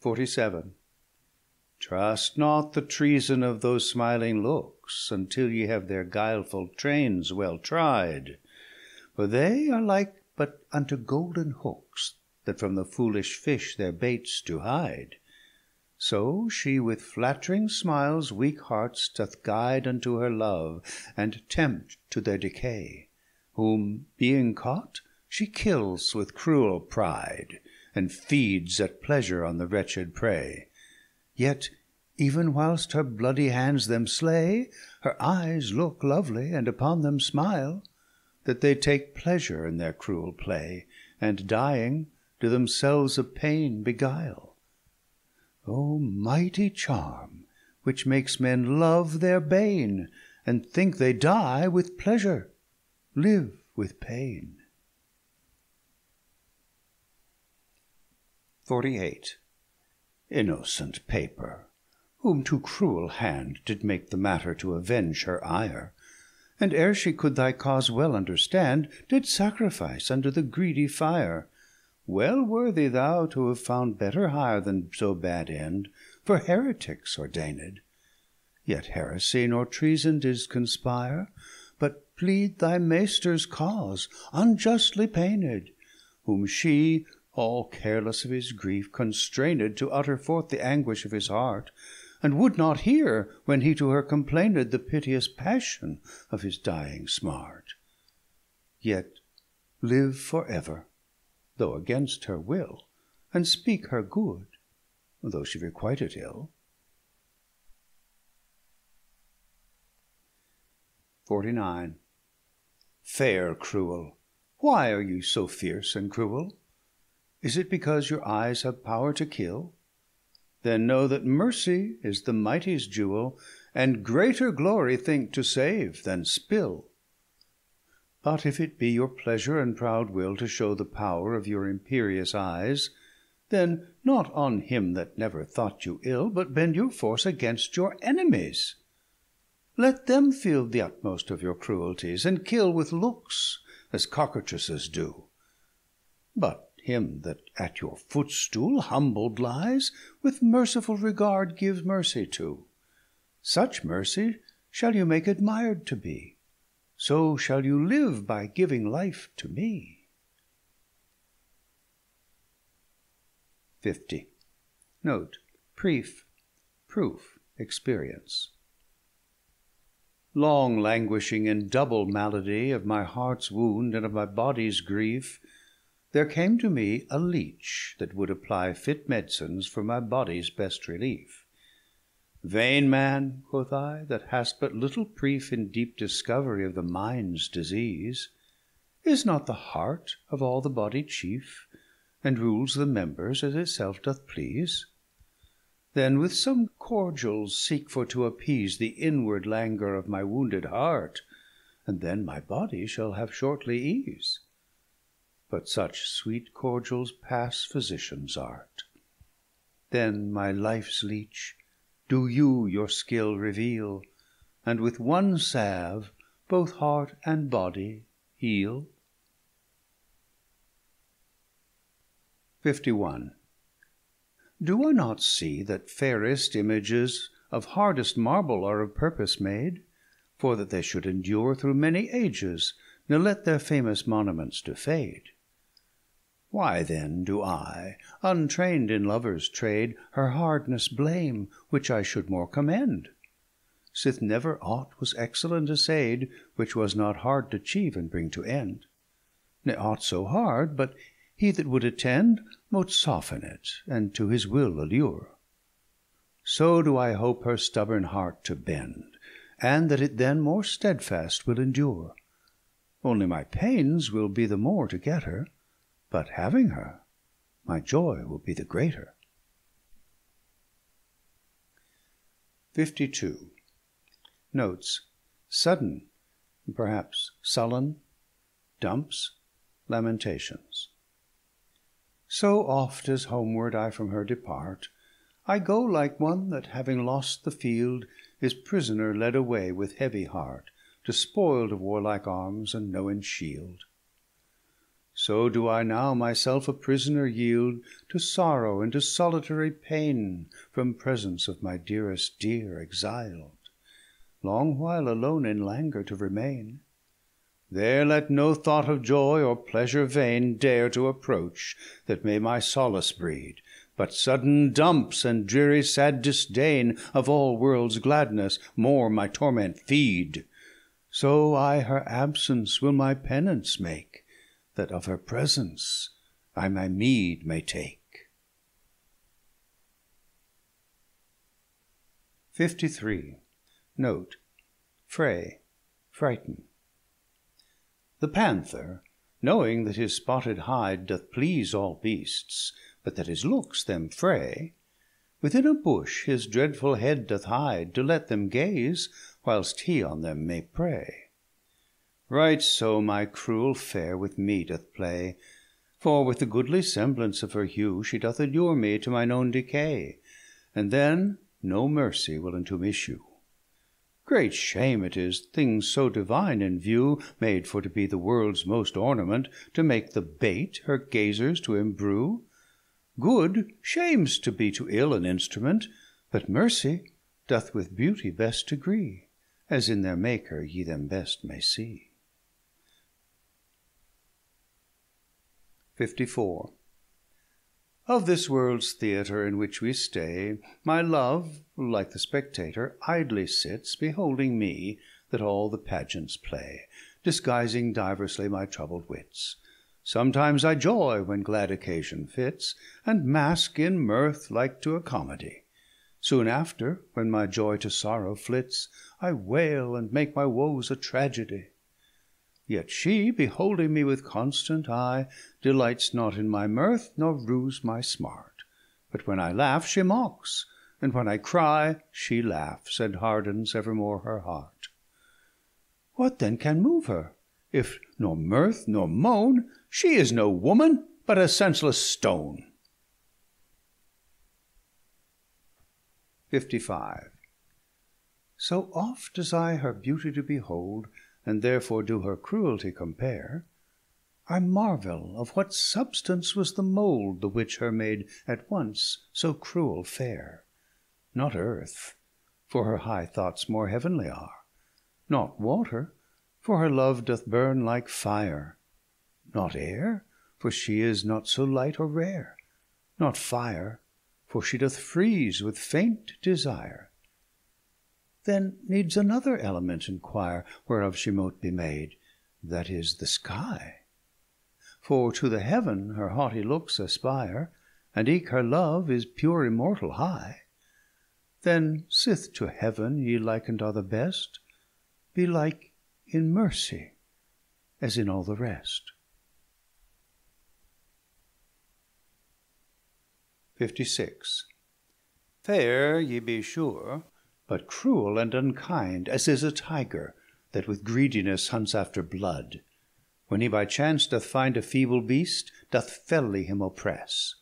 47. Trust not the treason of those smiling looks, Until ye have their guileful trains well tried; For they are like but unto golden hooks, That from the foolish fish their baits do hide. So she with flattering smiles weak hearts doth guide Unto her love, and tempt to their decay; Whom being caught, she kills with cruel pride and feeds at pleasure on the wretched prey. Yet even whilst her bloody hands them slay, Her eyes look lovely, and upon them smile, That they take pleasure in their cruel play, And dying do themselves of pain beguile. O mighty charm, which makes men love their bane, And think they die with pleasure, live with pain! 48. Innocent paper, whom too cruel hand Did make the matter to avenge her ire, And ere she could thy cause well understand, Did sacrifice under the greedy fire; Well worthy thou to have found better hire Than so bad end, for heretics ordained. Yet heresy nor treason didst conspire, But plead thy Maister's cause, unjustly pained, Whom she all careless of his grief, constrained To utter forth the anguish of his heart, and would not hear, When he to her complained the piteous passion Of his dying smart; yet live for ever, Though against her will, and speak her good, Though she requite it ill. XLIX. Fair cruel, why are ye so fierce and cruel? Is it because your eyes have power to kill? Then know that mercy is the mighty's jewel, And greater glory think to save than spill. But if it be your pleasure and proud will To show the power of your imperious eyes, Then not on him that never thought you ill, But bend your force against your enemies. Let them feel th' utmost of your cruelties, And kill with looks, as cockatrices do. But him that at your footstool humbled lies, With merciful regard give mercy to; Such mercy shall you make admir'd to be, So shall you live by giving life to me. 50. Note: Preef proof, experience. Long languishing in double malady, Of my hearts wound, and of my body's grief, There came to me a Leech, that would apply Fit medicines for my body's best relief. Vain man, quoth I, that hast but little preef In deep discovery of the minds disease; Is not the heart of all the body chief, And rules the members as it self doth please? Then with some cordials seek for to appease The inward languor of my wounded heart, And then my body shall have shortly ease. But such sweet cordials pass physicians art. Then my lifes Leech, do you your skill reveal, And with one salve both heart and body heal. LI. Do I not see that fairest images Of hardest marble are of purpose made, For that they should endure through many ages, Nor let their famous monuments defade? Why then do I, untrain'd in lovers trade, Her hardness blame, which I should more commend? Sith never aught was excellent assay'd, Which was not hard t'achieve and bring to end; Ne aught so hard, but he that would attend Mote soften it, and to his will allure. So do I hope her stubborn heart to bend, And that it then more steadfast will endure. Only my pains will be the more to get her, But having her, my joy will be the greater. 52. Notes: Sudden, perhaps sullen, dumps, lamentations. So oft as homeward I from her depart, I go like one that having lost the field, Is prisoner led away with heavy heart, Despoil'd of warlike arms, and knowen shield. So do I now myself a prisoner yield To sorrow and to solitary pain, From presence of my dearest dear exil'd, Long while alone in languor to remain. There let no thought of joy or pleasure vain Dare to approach, that may my solace breed, But sudden dumps, and dreary sad disdain Of all worlds gladness, more my torment feed. So I her absence will my penance make, That of her presence I my meed may take. LIII. Note: Fray, frighten. The Panther, knowing that his spotted hide Doth please all beasts, but that his looks them fray, Within a bush his dreadful head doth hide, To let them gaze, whilst he on them may prey. Right so my cruel fair with me doth play, For with the goodly semblance of her hue She doth allure me to mine own decay, And then no mercy will unto me shew. Great shame it is, things so divine in view, Made for to be the worlds most ornament, To make the bait her gazers to embrue. Good shames to be to ill an instrument, But mercy doth with beauty best agree, As in their Maker ye them best may see. LIV. Of this world's theatre in which we stay, My love, like the spectator, idly sits, Beholding me, that all the pageants play, Disguising diversly my troubled wits. Sometimes I joy, when glad occasion fits, And mask in mirth, like to a comedy; Soon after, when my joy to sorrow flits, I wail, and make my woes a tragedy. Yet she, beholding me with constant eye, Delights not in my mirth, nor rues my smart; But when I laugh, she mocks; and when I cry, She laughs, and hardens evermore her heart. What then can move her? if nor mirth nor moan, She is no woman, but a senseless stone. 55 So oft as I her beauty do behold, And therefore do her cruelty compare, I marvel of what substance was the mould, The which her made at once so cruel fair. Not earth, for her high thoughts more heavenly are; Not water, for her love doth burn like fire; Not air, for she is not so light or rare; Not fire, for she doth freeze with faint desire then needs another element enquire, Whereof she mote be made, that is the sky. For to the heaven her haughty looks aspire, And eke her love is pure immortal high. Then sith to heaven ye liken'd are the best, Be like in mercy, as in all the rest. 56. Fair ye be sure but cruel and unkind, As is a Tiger, that with greediness Hunts after blood; when he by chance doth find A feeble beast, doth felly him oppress.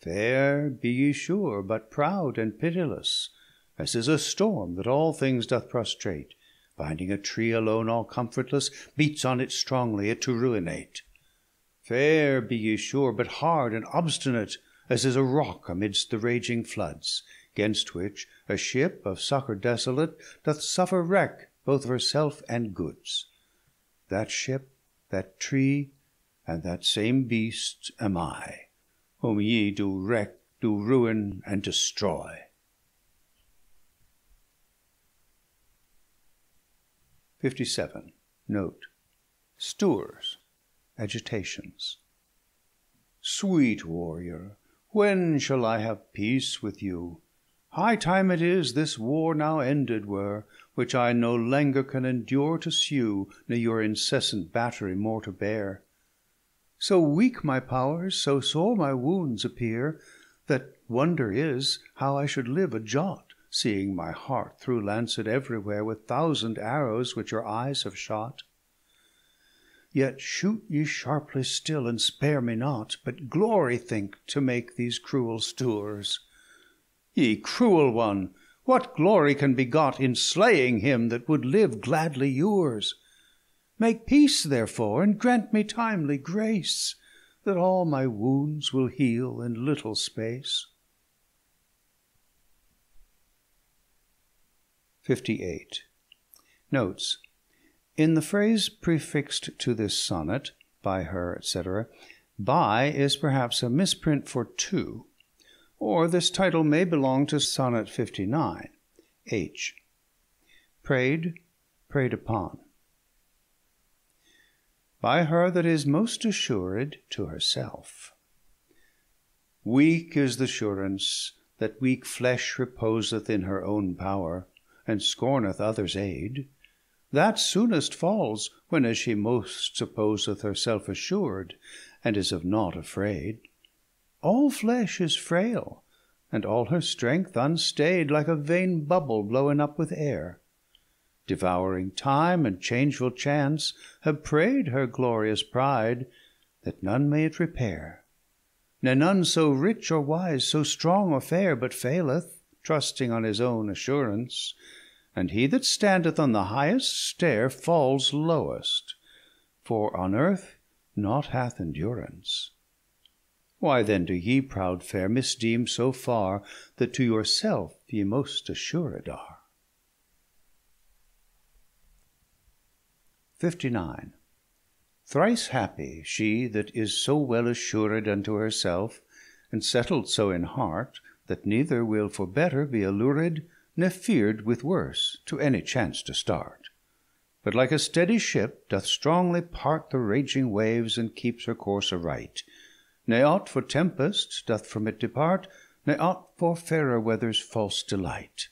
Fair, be ye sure, but proud and pitiless, As is a storm that all things doth prostrate, Finding a tree alone all comfortless, Beats on it strongly, it to ruinate. Fair, be ye sure, but hard and obstinate, As is a rock amidst the raging floods, 'Gainst which a ship, of succour desolate, Doth suffer wreck both of herself and goods. That ship, that tree, and that same beast am I, Whom ye do wreck, do ruin, and destroy. LVII. Note. Stewers agitations. Sweet warrior, when shall I have peace with you? High time it is this war now ended were, Which I no lenger can endure to sue, Ne your incessant battery more to bear. So weak my powers, so sore my wounds appear, That wonder is how I should live a jot, Seeing my heart through lanced everywhere With thousand arrows which your eyes have shot. Yet shoot ye sharply still, and spare me not, But glory think to make these cruel stewers. Ye cruel one, what glory can be got In slaying him that would live gladly yours? Make peace therefore, and grant me timely grace, That all my wounds will heal in little space. LVIII. Notes. In the phrase prefixed to this sonnet, by her, etc., by is perhaps a misprint for to or this title may belong to Sonnet 59, H. Prayed, preyed upon. By her that is most assured to herself. Weak is the assurance that weak flesh reposeth In her own power, and scorneth others' aid; That soonest falls, whenas she most supposeth Herself assured, and is of nought afraid. All flesh is frail, and all her strength unstay'd, Like a vain bubble blowen up with air. Devouring time and changeful chance have pray'd Her glorious pride, that none may it repair; Ne none so rich or wise, so strong or fair, But faileth, trusting on his own assurance; And he that standeth on the highest stair Falls lowest, for on earth nought hath endurance. Why then do ye, proud fair, misdeem so far, That to yourself ye most assured are? LIX. Thrice happy she that is so well assured Unto herself, and settled so in heart, That neither will for better be allured, Ne fear'd with worse to any chance to start; But like a steady ship doth strongly part The raging waves, and keeps her course aright; Ne aught for tempest doth from it depart, Ne aught for fairer weathers false delight.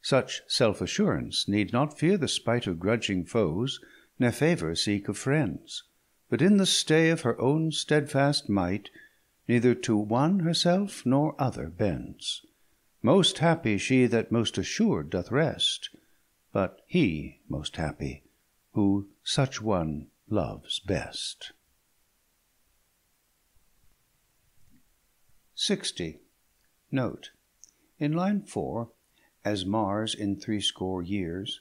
Such self assurance need not fear the spite Of grudging foes, ne favour seek of friends; But in the stay of her own steadfast might Neither to one herself nor other bends. Most happy she that most assur'd doth rest, But he most happy who such one loves best. LX. Note. In line 4, as Mars in threescore years,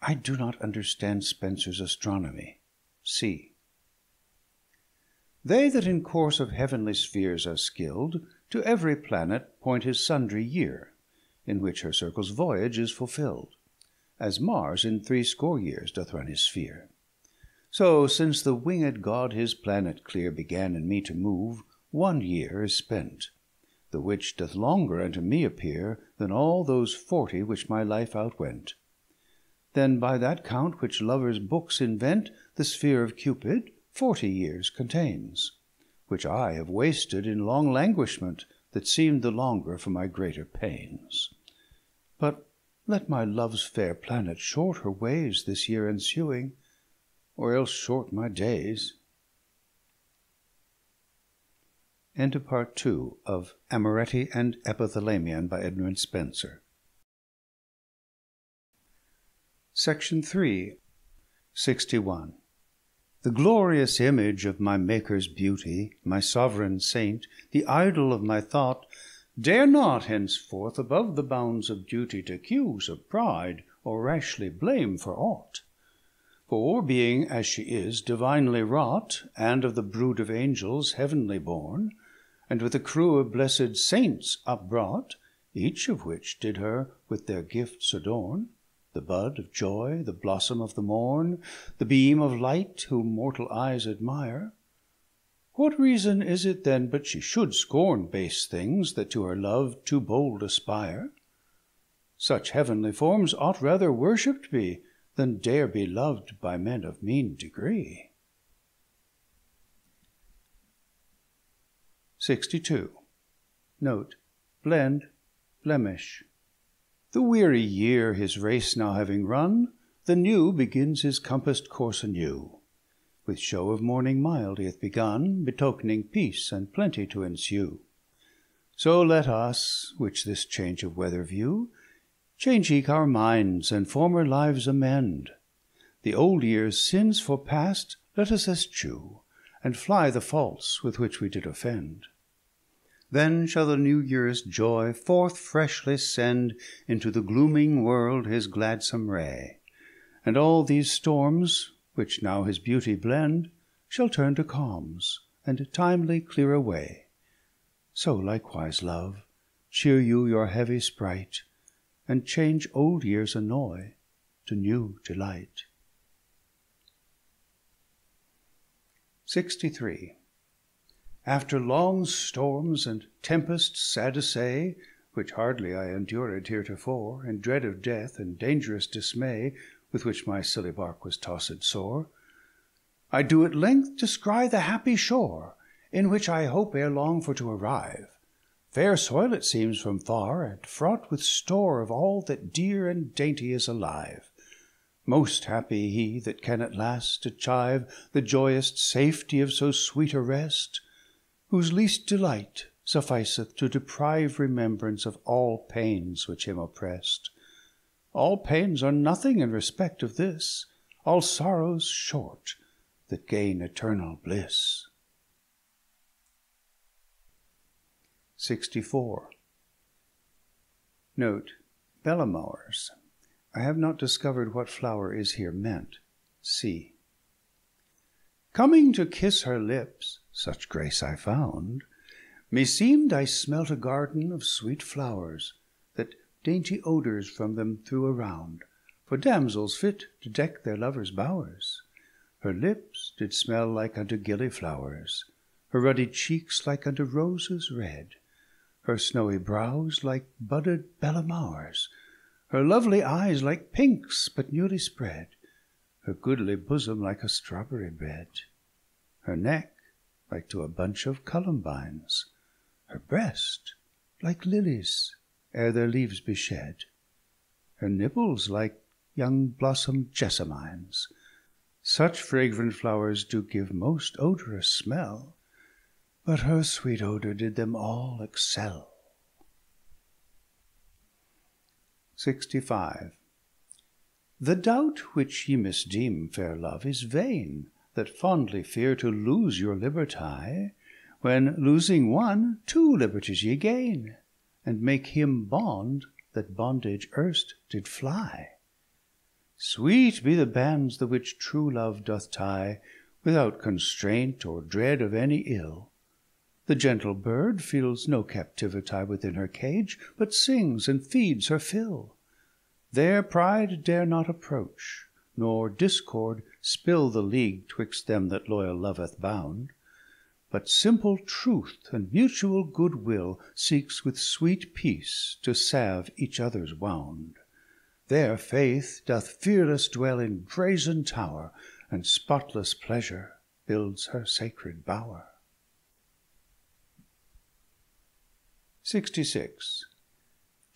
I do not understand Spenser's astronomy. C. They that in course of heavenly spheres are skill'd, To every planet point his sundry year, In which her circle's voyage is fulfill'd, As Mars in threescore years doth run his sphere. So since the winged God his planet clear Began in me to move, one year is spent, The which doth longer unto me appear than all those forty which my life outwent. Then by that count which lovers' books invent, The sphere of Cupid forty years contains, Which I have wasted in long languishment, That seem'd the longer for my greater pains. But let my loves fair planet short her wayes This year ensuing, or else short my dayes. Of Part II. Of Amoretti and Epithalamion, by Edmund Spenser. Section 3 61. The glorious image of my Maker's beauty, My sovereign saint, the idol of my thought, Dare not henceforth above the bounds of duty to accuse of pride, or rashly blame for aught. For being, as she is, divinely wrought, And of the brood of Angels heavenly born, And with a crew of blessed Saints upbrought, Each of which did her with their gifts adorn, The bud of joy, the blossom of the morn, The beam of light, whom mortal eyes admire; What reason is it then but she should scorn Base things, that to her love too bold aspire? Such heavenly forms ought rather worshipp'd be, than dare be lov'd by men of mean degree. 62. Note, Blend, blemish. The weary year his race now having run, The new begins his compass'd course anew; With show of morning mild he hath begun, Betokening peace and plenty to ensue. So let us, which this change of weather view, Change eke our minds, and former lives amend; The old years sinnes forpast let us eschew, And fly the faults with which we did offend. Then shall the new years joy forth freshly send Into the glooming world his gladsome ray; And all these storms, which now his beauty blend, Shall turn to calms, and timely clear away. So likewise, love, cheer you your heavy sprite, And change old years annoy to new delight. 63. After long storms and tempests sad to say, Which hardly I endured heretofore, In dread of death, and dangerous dismay, With which my silly bark was tossed sore, I do at length descry the happy shore, In which I hope ere long for to arrive. Fair soil it seems from far, and fraught with store Of all that dear and dainty is alive. Most happy he that can at last achieve The joyous safety of so sweet a rest whose least delight sufficeth to deprive Remembrance of all pains which him opprest. All pains are nothing in respect of this, All sorrows short, that gain eternal bliss. 64. Note, Bellamoures. I have not discovered what flower is here meant. See. Coming to kiss her lips, such grace I found, Meseem'd I smelt a garden of sweet flowers, That dainty odours from them threw around, For damsels fit to deck their lovers' bowers. Her lips did smell like unto gilly flowers, her ruddy cheeks like unto roses red, her snowy brows like budded bellamoures, her lovely eyes like pinks but newly spread, her goodly bosom like a strawberry bed, her neck like to a bunch of columbines, her breast like lilies ere their leaves be shed, her nipples like young blossomed jessamines. Such fragrant flowers do give most odorous smell, but her sweet odour did them all excel. 65. The doubt which ye misdeem, fair love, is vain, That fondly fear to lose your libertie, When losing one, two liberties ye gain, And make him bond, that bondage erst did flie. Sweet be the bands the which true love doth tie, Without constraint or dread of any ill. The gentle bird feels no captivity Within her cage, but sings and feeds her fill. There pride dare not approach, nor discord spill The league 'twixt them that loyal love hath bound; But simple truth and mutual good will Seeks with sweet peace to salve each others wound. There faith doth fearless dwell in brazen tower, And spotless pleasure builds her sacred bower. 66.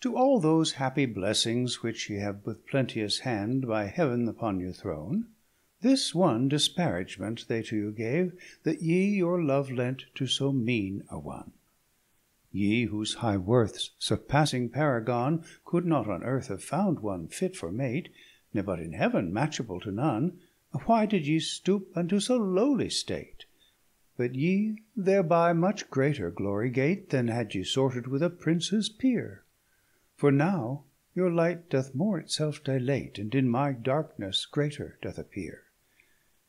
To all those happy blessings which ye have With plenteous hand by Heaven upon you thrown, This one disparagement they to you gave, That ye your love lent to so mean a one. Ye whose high worths surpassing Paragon Could not on earth have found one fit for mate, Ne but in Heaven matchable to none, Why did ye stoop unto so lowly state? But ye thereby much greater glory gate, Than had ye sorted with a Princes peer. For now your light doth more it self dilate, And in my darkness greater doth appear.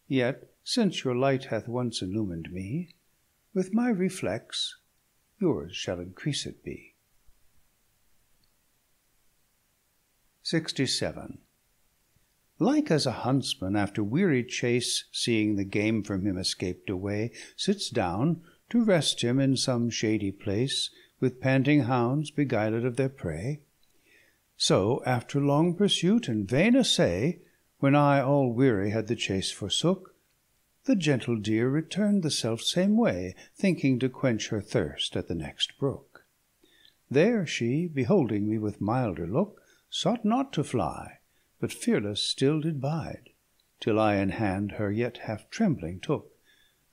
Yet since your light hath once illumin'd mee, With my reflex yours shall increased be. 67. Like as a Huntsman after weary chase, Seeing the game from him escaped away, Sits down to rest him in some shady place, With panting hounds beguiled of their prey; So after long pursuit and vain assay, When I all weary had the chase forsook, The gentle deer return'd the self same way, Thinking to quench her thirst at the next brook. There she, beholding me with milder look, Sought not to flie, but fearless still did bide, Till I in hand her yet half trembling took,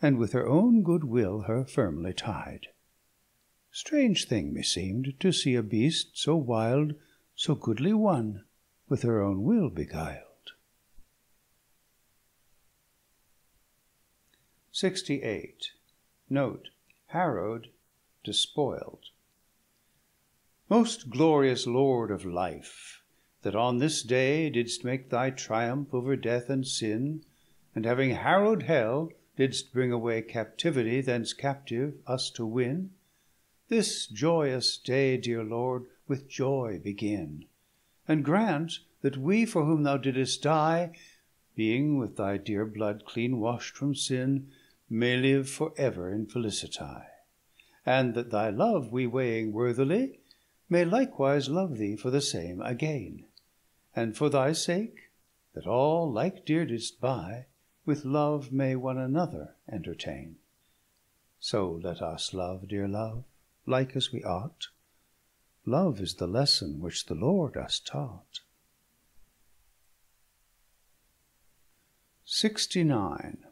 And with her own good will her firmly tied. Strange thing meseem'd to see a beast so wild, So goodly won, with her own will beguil'd. 68. Note, Harrowed, despoil'd. Most glorious Lord of life, that on this day Didst make thy triumph over death and sin, And having harrow'd Hell, didst bring away Captivity thence captive us to win; This joyous day, dear Lord, with joy begin, And grant that we for whom thou didst die, Being with thy dear blood clean wash'd from sin, May live for ever in felicitie; And that thy love we weighing worthily, May likewise love thee for the same again; And for thy sake, that all like dear didst buy, With love may one another entertain. So let us love, dear love, like as we ought; Love is the lesson which the Lord us taught. 69.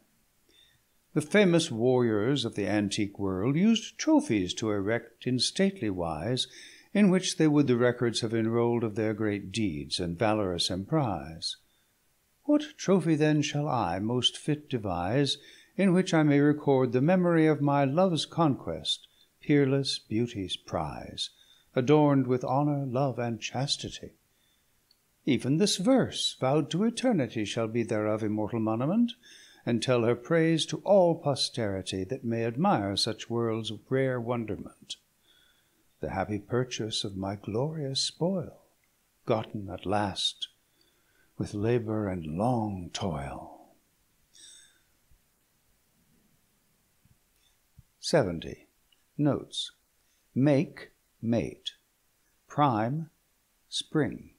The famous warriors of the antique world Used trophies to erect in stately wise, In which they would the records have enroll'd Of their great deeds and valorous emprise. What trophy then shall I most fit devise, In which I may record the memory Of my loves conquest, peerless beauty's prize, Adorn'd with honour, love, and chastity? Even this verse vow'd to eternity, Shall be thereof immortal monument, And tell her praise to all posterity That may admire such worlds rare wonderment; The happy purchase of my glorious spoil, Gotten at last with labour and long toil. 70. Notes. Make, mate. Prime, spring.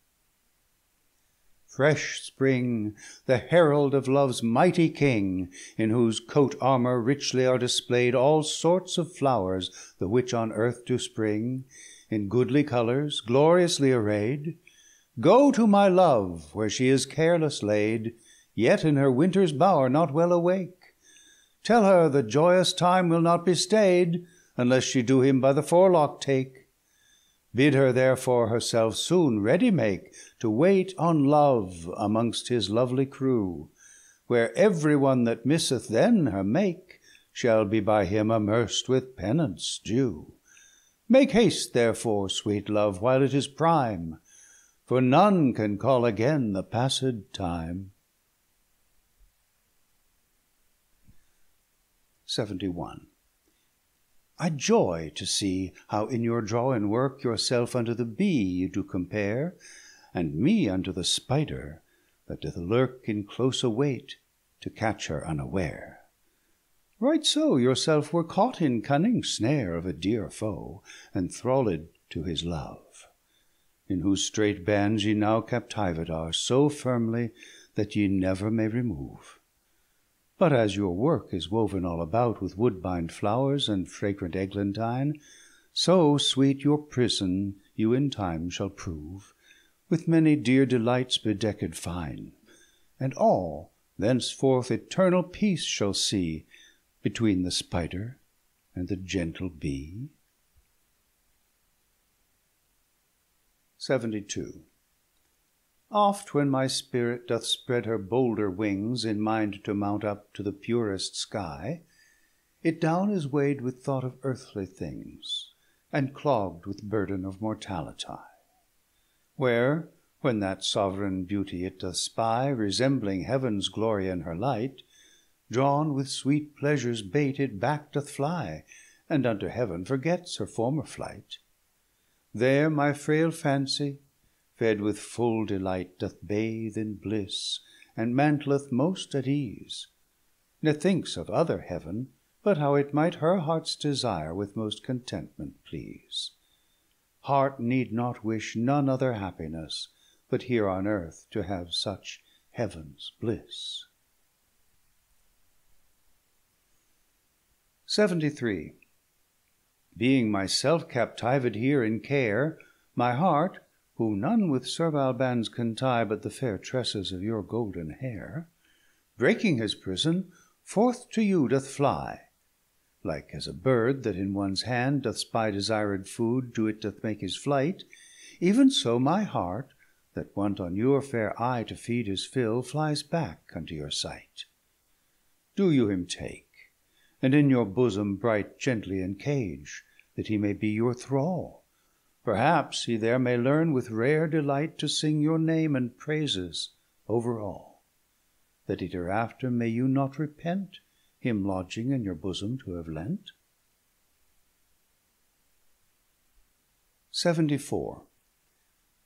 Fresh spring, the herald of love's mighty king, In whose coat armour richly are display'd All sorts of flowers, the which on earth do spring, In goodly colours, gloriously array'd. Go to my love, where she is careless laid, Yet in her winter's bower not well awake; Tell her the joyous time will not be stay'd, Unless she do him by the forelock take. Bid her therefore herself soon ready make, To wait on Love amongst his lovely crew, Where every one that misseth then her make, Shall be by him amerc'd with penance due. Make haste therefore, sweet Love, while it is prime, For none can call again the passed time. 71. I joy to see how in your drawing work Yourself unto the Bee you do compare, And me unto the Spider, that doth lurk In close await, to catch her unaware. Right so yourself were caught in cunning snare Of a dear foe, and thralled to his love; In whose strait bands ye now captived are So firmly, that ye never may remove. But as your work is woven all about With woodbine flowers and fragrant eglantine, So sweet your prison you in time shall prove, With many dear delights bedecked fine; And all thenceforth eternal peace shall see Between the Spider and the gentle Bee. 72. Oft when my spirit doth spread her bolder wings, In mind to mount up to the purest sky, It down is weigh'd with thought of earthly things, And clogg'd with burden of mortality; Where when that sovereign beauty it doth spy, Resembling Heavens glory in her light, Drawn with sweet pleasures bait, it back doth fly, And unto Heaven forgets her former flight. There my frail fancy fed with full delight, Doth bathe in bliss, and mantleth most at ease; Ne thinks of other Heaven, but how it might Her hearts desire with most contentment please. Heart need not wish none other happiness, But here on earth to have such Heavens bliss. 73. Being myself captived here in care, My heart who none with servile bands can tie But the fair tresses of your golden hair, Breaking his prison, forth to you doth fly; Like as a bird that in one's hand doth spy Desired food, to it doth make his flight, Even so my heart, that wont on your fair eye To feed his fill, flies back unto your sight. Do you him take, and in your bosom bright Gently encage, that he may be your thrall. Perhaps he there may learn with rare delight To sing your name and praises over all, That hereafter may you not repent Him lodging in your bosom to have lent. 74.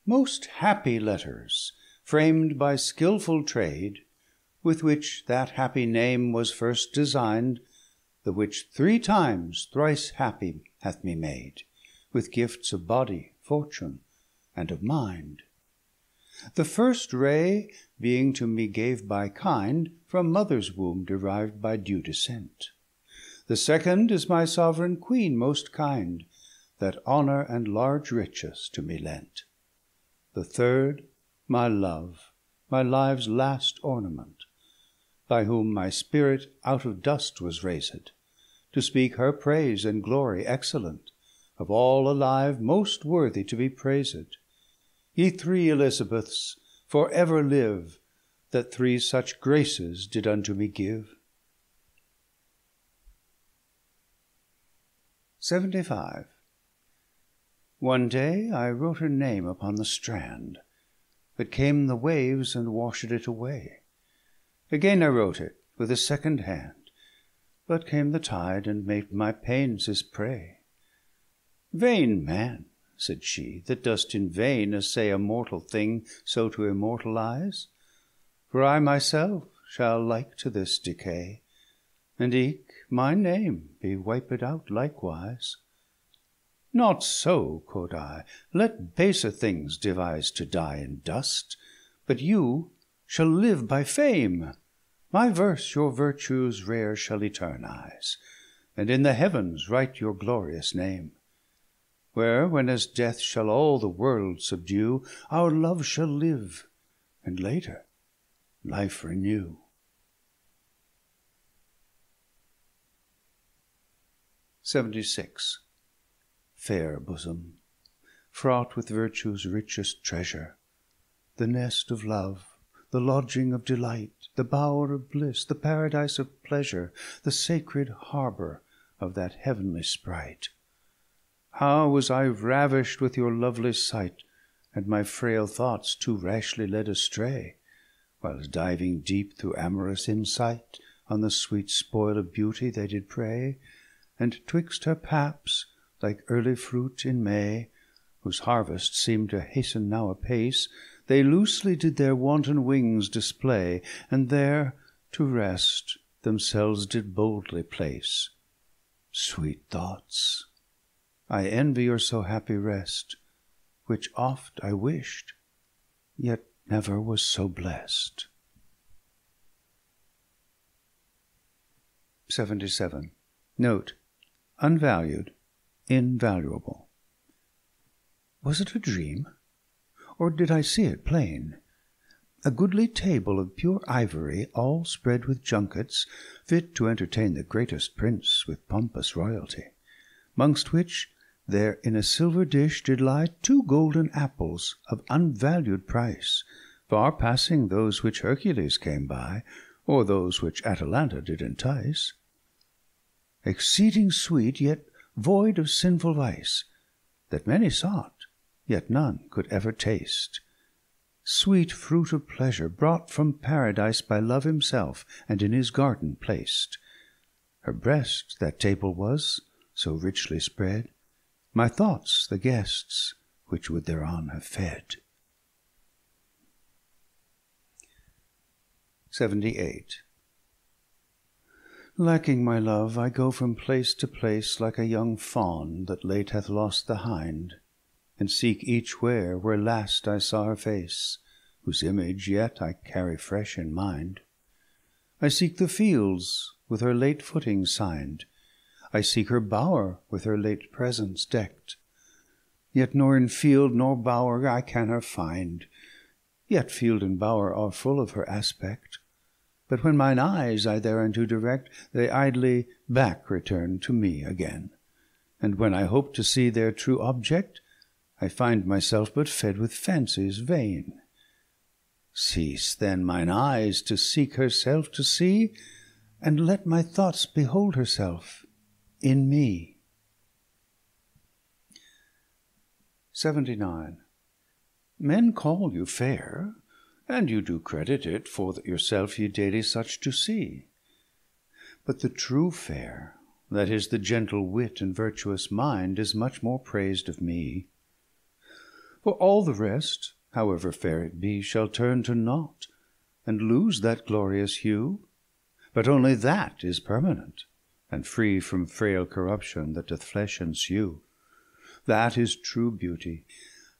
Most happy letters, fram'd by skilful trade, With which that happy name was first design'd, The which three times thrice happy hath me made with gifts of body, fortune, and of mind. The first ray being to me gave by kind, From mother's womb derived by due descent. The second is my sovereign Queen most kind, That honour and large riches to me lent. The third my love, my life's last ornament, By whom my spirit out of dust was raised, To speak her praise and glory excellent of all alive most worthy to be praised. Ye three Elizabeths for ever live, That three such graces did unto me give. 75. One day I wrote her name upon the strand, But came the waves and washed it away. Again I wrote it with a second hand, But came the tide and made my pains his prey. Vain man, said she, that dost in vain essay A mortal thing so to immortalize; For I myself shall like to this decay, And eke my name be wiped out likewise. Not so, quod I, let baser things devise To die in dust, but you shall live by fame. My verse your virtues rare shall eternize, And in the heavens write your glorious name where, when as death shall all the world subdue, Our love shall live, and later life renew. LXXVI. Fair bosom, fraught with virtue's richest treasure, The nest of love, the lodging of delight, The bower of bliss, the paradise of pleasure, The sacred harbour of that heavenly sprite how was I ravish'd with your lovely sight, And my frail thoughts too rashly led astray, Whiles diving deep through amorous insight, On the sweet spoil of beauty they did prey, And 'twixt her paps, like early fruit in May, Whose harvest seem'd to hasten now apace, They loosely did their wanton wings display, And there to rest themselves did boldly place. Sweet thoughts! I envy your so happy rest, Which oft I wish'd, yet never was so blest. LXXVII. Note, Unvalued, invaluable. Was it a dream, or did I see it plain? A goodly table of pure ivory, All spread with junkets, fit to entertain The greatest prince with pompous royalty; Mongst which there in a silver dish did lie Two golden apples of unvalued price, Far passing those which Hercules came by, Or those which Atalanta did entice; Exceeding sweet, yet void of sinful vice, That many sought, yet none could ever taste; Sweet fruit of pleasure, brought from Paradise By Love himself, and in his garden placed. Her breast that table was, so richly spread my thoughts the guests which would thereon have fed. LXXVIII. Lacking my love, I go from place to place Like a young fawn that late hath lost the hind, And seek each where, where last I saw her face, Whose image yet I carry fresh in mind. I seek the fields with her late footing sign'd, I seek her bower with her late presence deckt, Yet nor in field nor bower I can her find, Yet field and bower are full of her aspect; But when mine eyes I thereunto direct, They idly back return to me again, And when I hope to see their true object, I find myself but fed with fancies vain. Cease then mine eyes to seek herself to see, And let my thoughts behold herself in me. 79. Men call you fair, and you do credit it, For that yourself ye daily such do see. But the true fair, that is the gentle wit And virtuous mind, is much more prais'd of me. For all the rest, however fair it be, Shall turn to nought, and lose that glorious hue; But only that is permanent and free from frail corruption that doth flesh ensue. That is true beauty,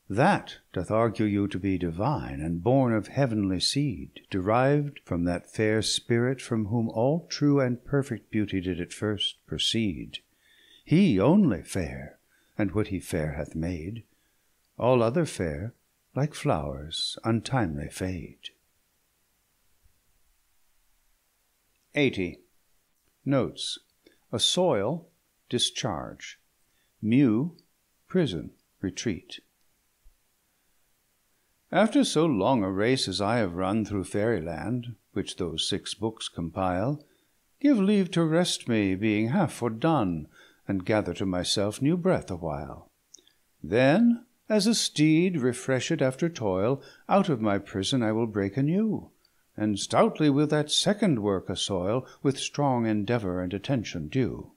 that doth argue you To be divine, and born of heavenly seed, Derived from that fair Spirit from whom all true And perfect beauty did at first proceed. He only fair, and what he fair hath made; All other fair, like flowers, untimely fade. LXXX. Notes assoil, discharge. Mew, prison, retreat. After so long a race as I have run Through Fairyland, which those six books compile, Give leave to rest me, being half fordone, And gather to myself new breath awhile. Then, as a steed refreshed after toil, Out of my prison I will break anew and stoutly will that second work assoil With strong endeavour and attention due.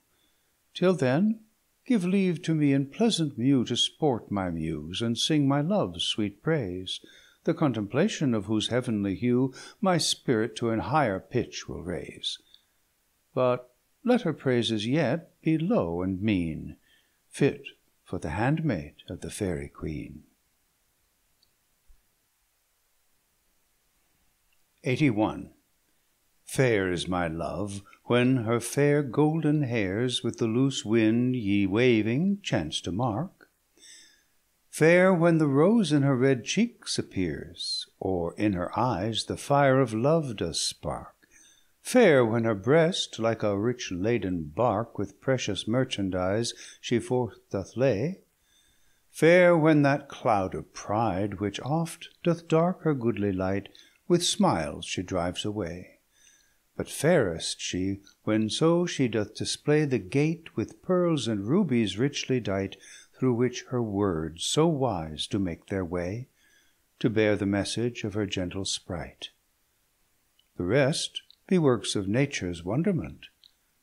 Till then give leave to me in pleasant mew To sport my Muse, and sing my loves sweet praise, The contemplation of whose heavenly hue My spirit to an higher pitch will raise. But let her praises yet be low and mean, Fit for the handmaid of the fairy Queen. 81. Fair is my love, when her fair golden hairs With the loose wind ye waving chance to mark; Fair when the rose in her red cheeks appears, Or in her eyes the fire of love does spark; Fair when her breast, like a rich laden bark With precious merchandise, she forth doth lay; Fair when that cloud of pride, which oft doth dark Her goodly light, with smiles she drives away but fairest she, when so she doth display The gate with pearls and rubies richly dight, Through which her words so wise do make their way, To bear the message of her gentle sprite. The rest be works of Nature's wonderment,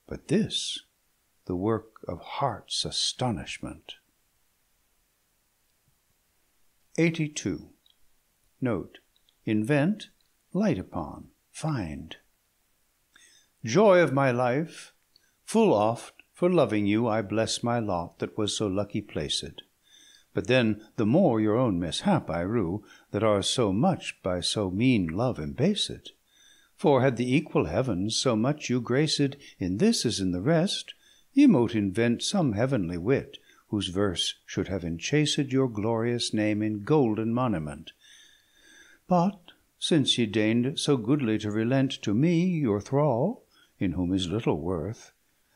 But this the work of heart's astonishment. 82. Note, Invent, light upon, find. Joy of my life, full oft for loving you I bless my lot that was so lucky placed; But then the more your own mishap I rue, That are so much by so mean love embased. For had the equal Heavens so much you graced In this as in the rest, ye mote invent Some heavenly wit, whose verse should have enchased Your glorious name in golden monument. But since ye deign'd so goodly to relent To me your thrall, in whom is little worth,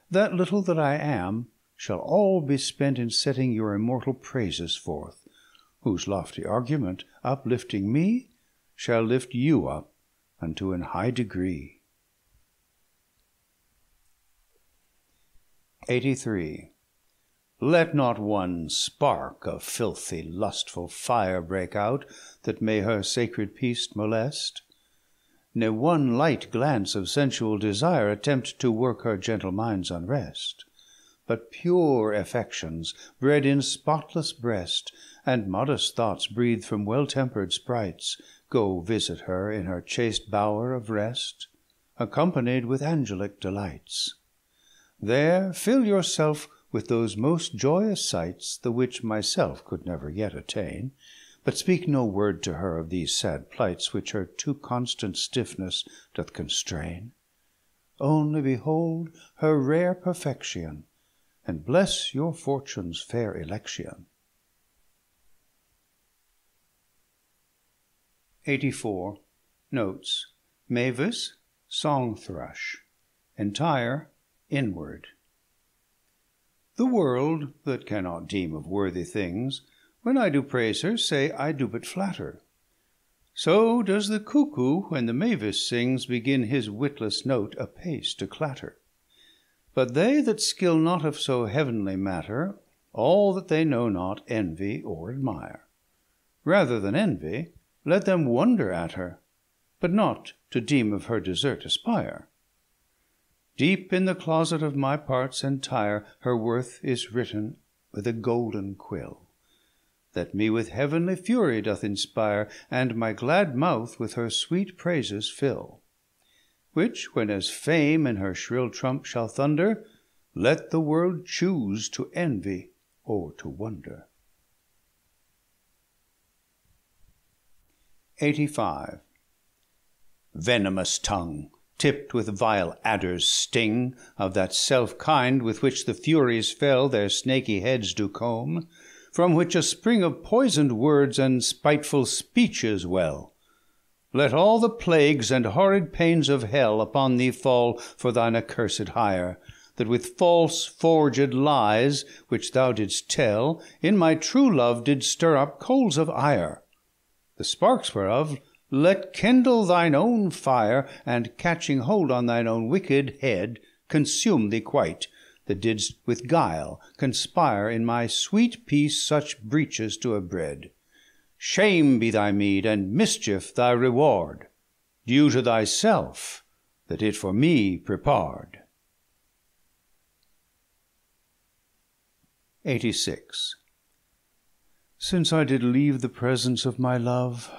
That little that I am shall all be spent In setting your immortal praises forth, Whose lofty argument uplifting me, Shall lift you up unto an high degree. 83. Let not one spark of filthy lustful fire Break out, that may her sacred peace molest ne one light glance of sensual desire Attempt to work her gentle mind's unrest; But pure affections, bred in spotless breast, And modest thoughts breath'd from well temper'd sprites, Go visit her in her chaste bower of rest, Accompanied with angelic delights. There fill yourself with those most joyous sights, The which myself could never yet attain but speak no word to her of these sad plights, Which her too constant stiffness doth constrain; Only behold her rare perfection, And bless your fortune's fair election. 84. Notes. Mavis, Song thrush. Entire, Inward. The world, that cannot deem of worthy things, when I do praise her, say I do but flatter. So does the cuckoo, when the mavis sings, Begin his witless note apace to clatter. But they that skill not of so heavenly matter, All that they know not envy or admire. Rather than envy, let them wonder at her, But not to deem of her desert aspire. Deep in the closet of my parts entire Her worth is written with a golden quill that me with heavenly fury doth inspire, And my glad mouth with her sweet praises fill; Which when as Fame in her shrill trump shall thunder, Let the world choose to envy or to wonder. 85. Venomous tongue, tipped with vile adder's sting, Of that self kind with which the Furies fell Their snaky heads do comb from which a spring of poisoned words and spiteful speeches well. Let all the plagues and horrid pains of hell upon thee fall for thine accursed hire, that with false forged lies, which thou didst tell, in my true love did stir up coals of ire, the sparks whereof let kindle thine own fire, and catching hold on thine own wicked head, consume thee quite that didst with guile conspire in my sweet peace such breaches to have bred. Shame be thy meed, and mischief thy reward, due to thyself that it for me prepared. 86. Since I did leave the presence of my love,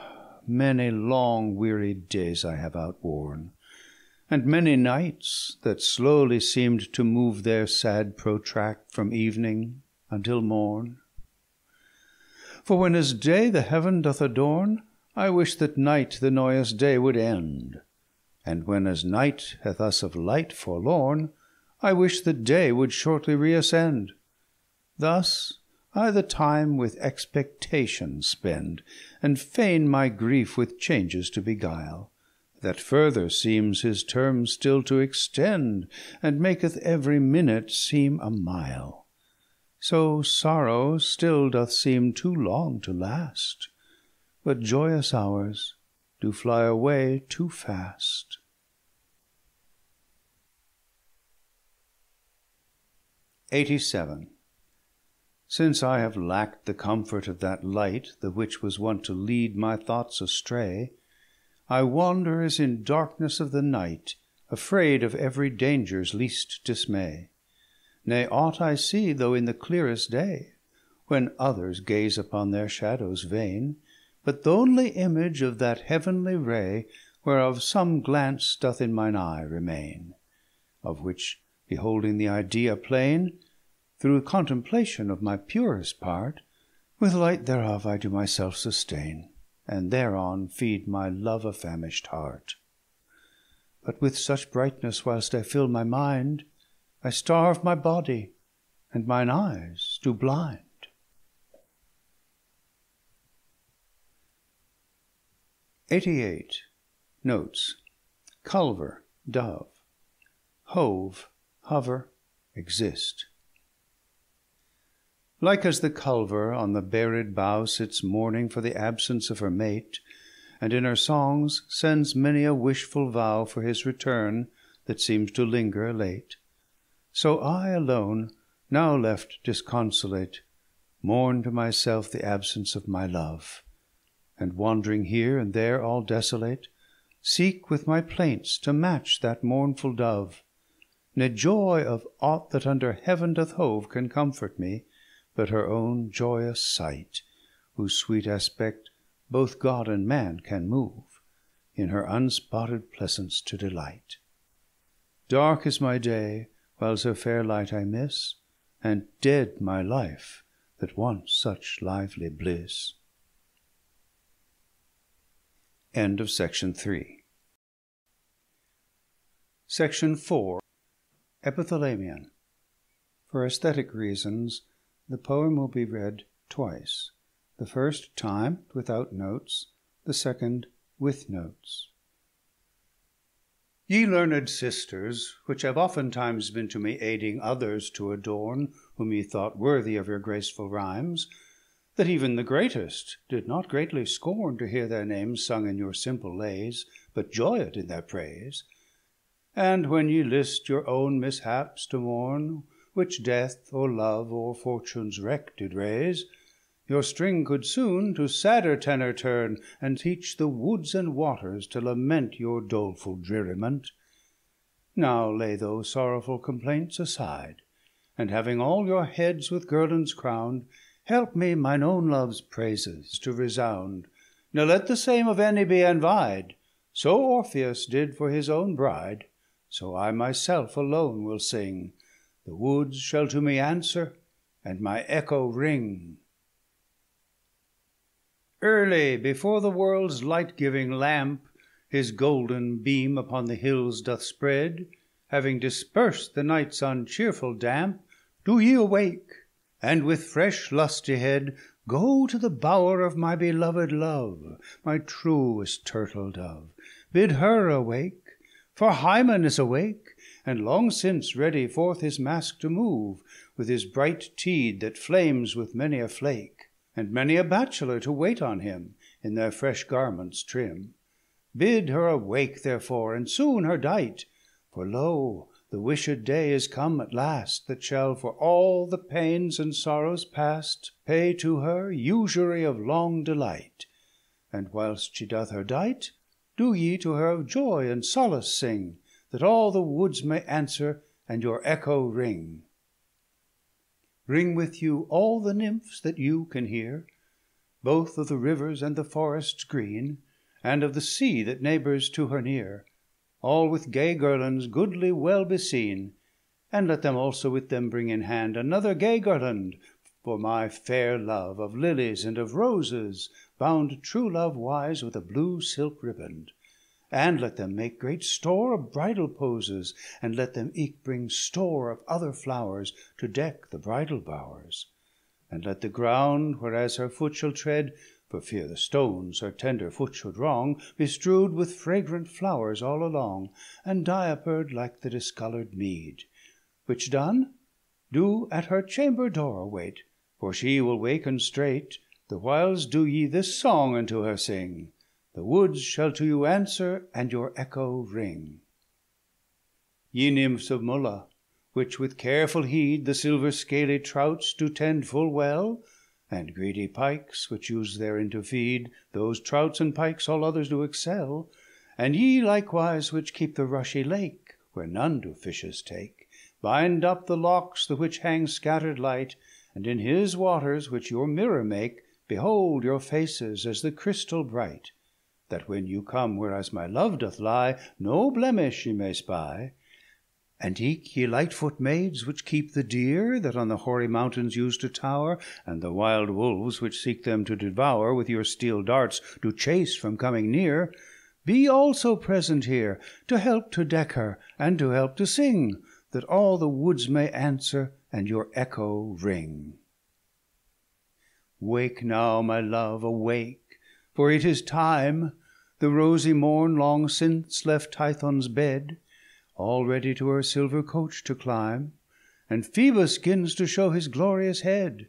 Many long wearied days I have outworn and many nights that slowly seemed to move their sad protract from evening until morn. For when as day the heaven doth adorn, I wish that night the noyous day would end; And when as night hath us of light forlorn, I wish that day would shortly reascend. Thus I the time with expectation spend, And feign my grief with changes to beguile, That further seems his term still to extend, And maketh every minute seem a mile. So sorrow still doth seem too long to last but joyous hours do fly away too fast. Eighty-seven. Since I have lacked the comfort of that light, The which was wont to lead my thoughts astray, I wander as in darkness of the night, Afraid of every danger's least dismay. Nay, aught I see, though in the clearest day, When others gaze upon their shadows vain, but th'only image of that heavenly ray, Whereof some glance doth in mine eye remain; Of which beholding the idea plain, Through contemplation of my purest part, With light thereof I do myself sustain, And thereon feed my love affamisht heart. But with such brightness whilst I fill my mind, I starve my body, and mine eyes do blind. 88. Notes: Culver, dove; hove, hover, exist. Like as the culver on the beared bough Sits mourning for the absence of her mate, And in her songs sends many a wishful vow For his return, that seems to linger late; So I alone, now left disconsolate, Mourn to myself the absence of my love and wandering here and there all desolate, Seek with my plaints to match that mournful dove; Ne joy of aught that under heaven doth hove Can comfort me, but her own joyous sight, Whose sweet aspect both God and man can move, In her unspotted pleasance to delight. Dark is my day, whiles her fair light I miss, And dead my life, that wont such lively bliss. End of Section 3 Section 4 Epithalamion For aesthetic reasons the poem will be read twice, the first time without notes, the second with notes. Ye learned sisters, which have oftentimes been to me aiding others to adorn, whom ye thought worthy of your graceful rhymes, that even the greatest did not greatly scorn To hear their names sung in your simple lays, But joyed in their praise; and when ye list Your own mishaps to mourn, which death, or love, Or fortune's wreck did raise, your string could soon To sadder tenor turn, and teach the woods And waters to lament your doleful dreariment. Now lay those sorrowful complaints aside, And having all your heads with girlands crown'd, Help me mine own loves praises to resound, Ne let the same of any be envied; So Orpheus did for his own bride, So I myself alone will sing, The woods shall to me answer, and my Echo ring. Early before the worlds light giving lamp His golden beam upon the hills doth spread, Having dispers'd the nights uncheerful damp, Do ye awake, and with fresh lusty head Go to the bower of my beloved Love, My truest Turtle dove, bid her awake, For Hymen is awake, and long since ready Forth his mask to move, with his bright tead That flames with many a flake, And many a bachelor to wait on him, In their fresh garments trim. Bid her awake therefore, and soon her dight, For lo, the wished day is come at last, That shall for all the pains and sorrows past Pay to her usury of long delight; And whilst she doth her dight, do ye to her Of joy and solace sing, That all the woods may answer, and your Echo ring. Bring with you all the Nymphs that you can hear, Both of the rivers and the forests green, And of the sea that neighbours to her near. all with gay garlands goodly well beseen, and let them also with them bring in hand Another gay garland for my fair love, Of lilies and of roses, bound true love wise With a blue silk riband; and let them make Great store of bridal poses, and let them eke Bring store of other flowers to deck the bridal bowers; And let the ground, whereas her foot shall tread, For fear the stones her tender foot should wrong, Be strew'd with fragrant flowers all along, And diaper'd like the discolour'd mead; Which done, do at her chamber door await, For she will waken straight; the whiles do ye This song unto her sing, the woods shall to you Answer, and your echo ring. Ye Nymphs of Mulla, which with careful heed The silver scaly Trouts do tend full well, And greedy Pikes, which use therein to feed, Those Trouts and Pikes all others do excel; And ye likewise, which keep the rushy Lake, Where none do fishes take, Bind up the locks the which hang scatter'd light, And in his waters, which your mirror make, Behold your faces as the crystal bright, That when you come whereas my love doth lie, No blemish ye may spy. And eke ye Lightfoot maids, which keep the Deer, That on the hoary mountains use to tower, And the wild wolves, which seek them to devour, With your steel darts do chase from coming near, Be also present here, to help to deck her, And to help to sing, that all the woods May answer, and your echo ring. Wake now, my love, awake, for it is time; The rosy Morn long since left Tithon's bed, All ready to her silver coach to climb, And Phoebus 'gins to show his glorious head.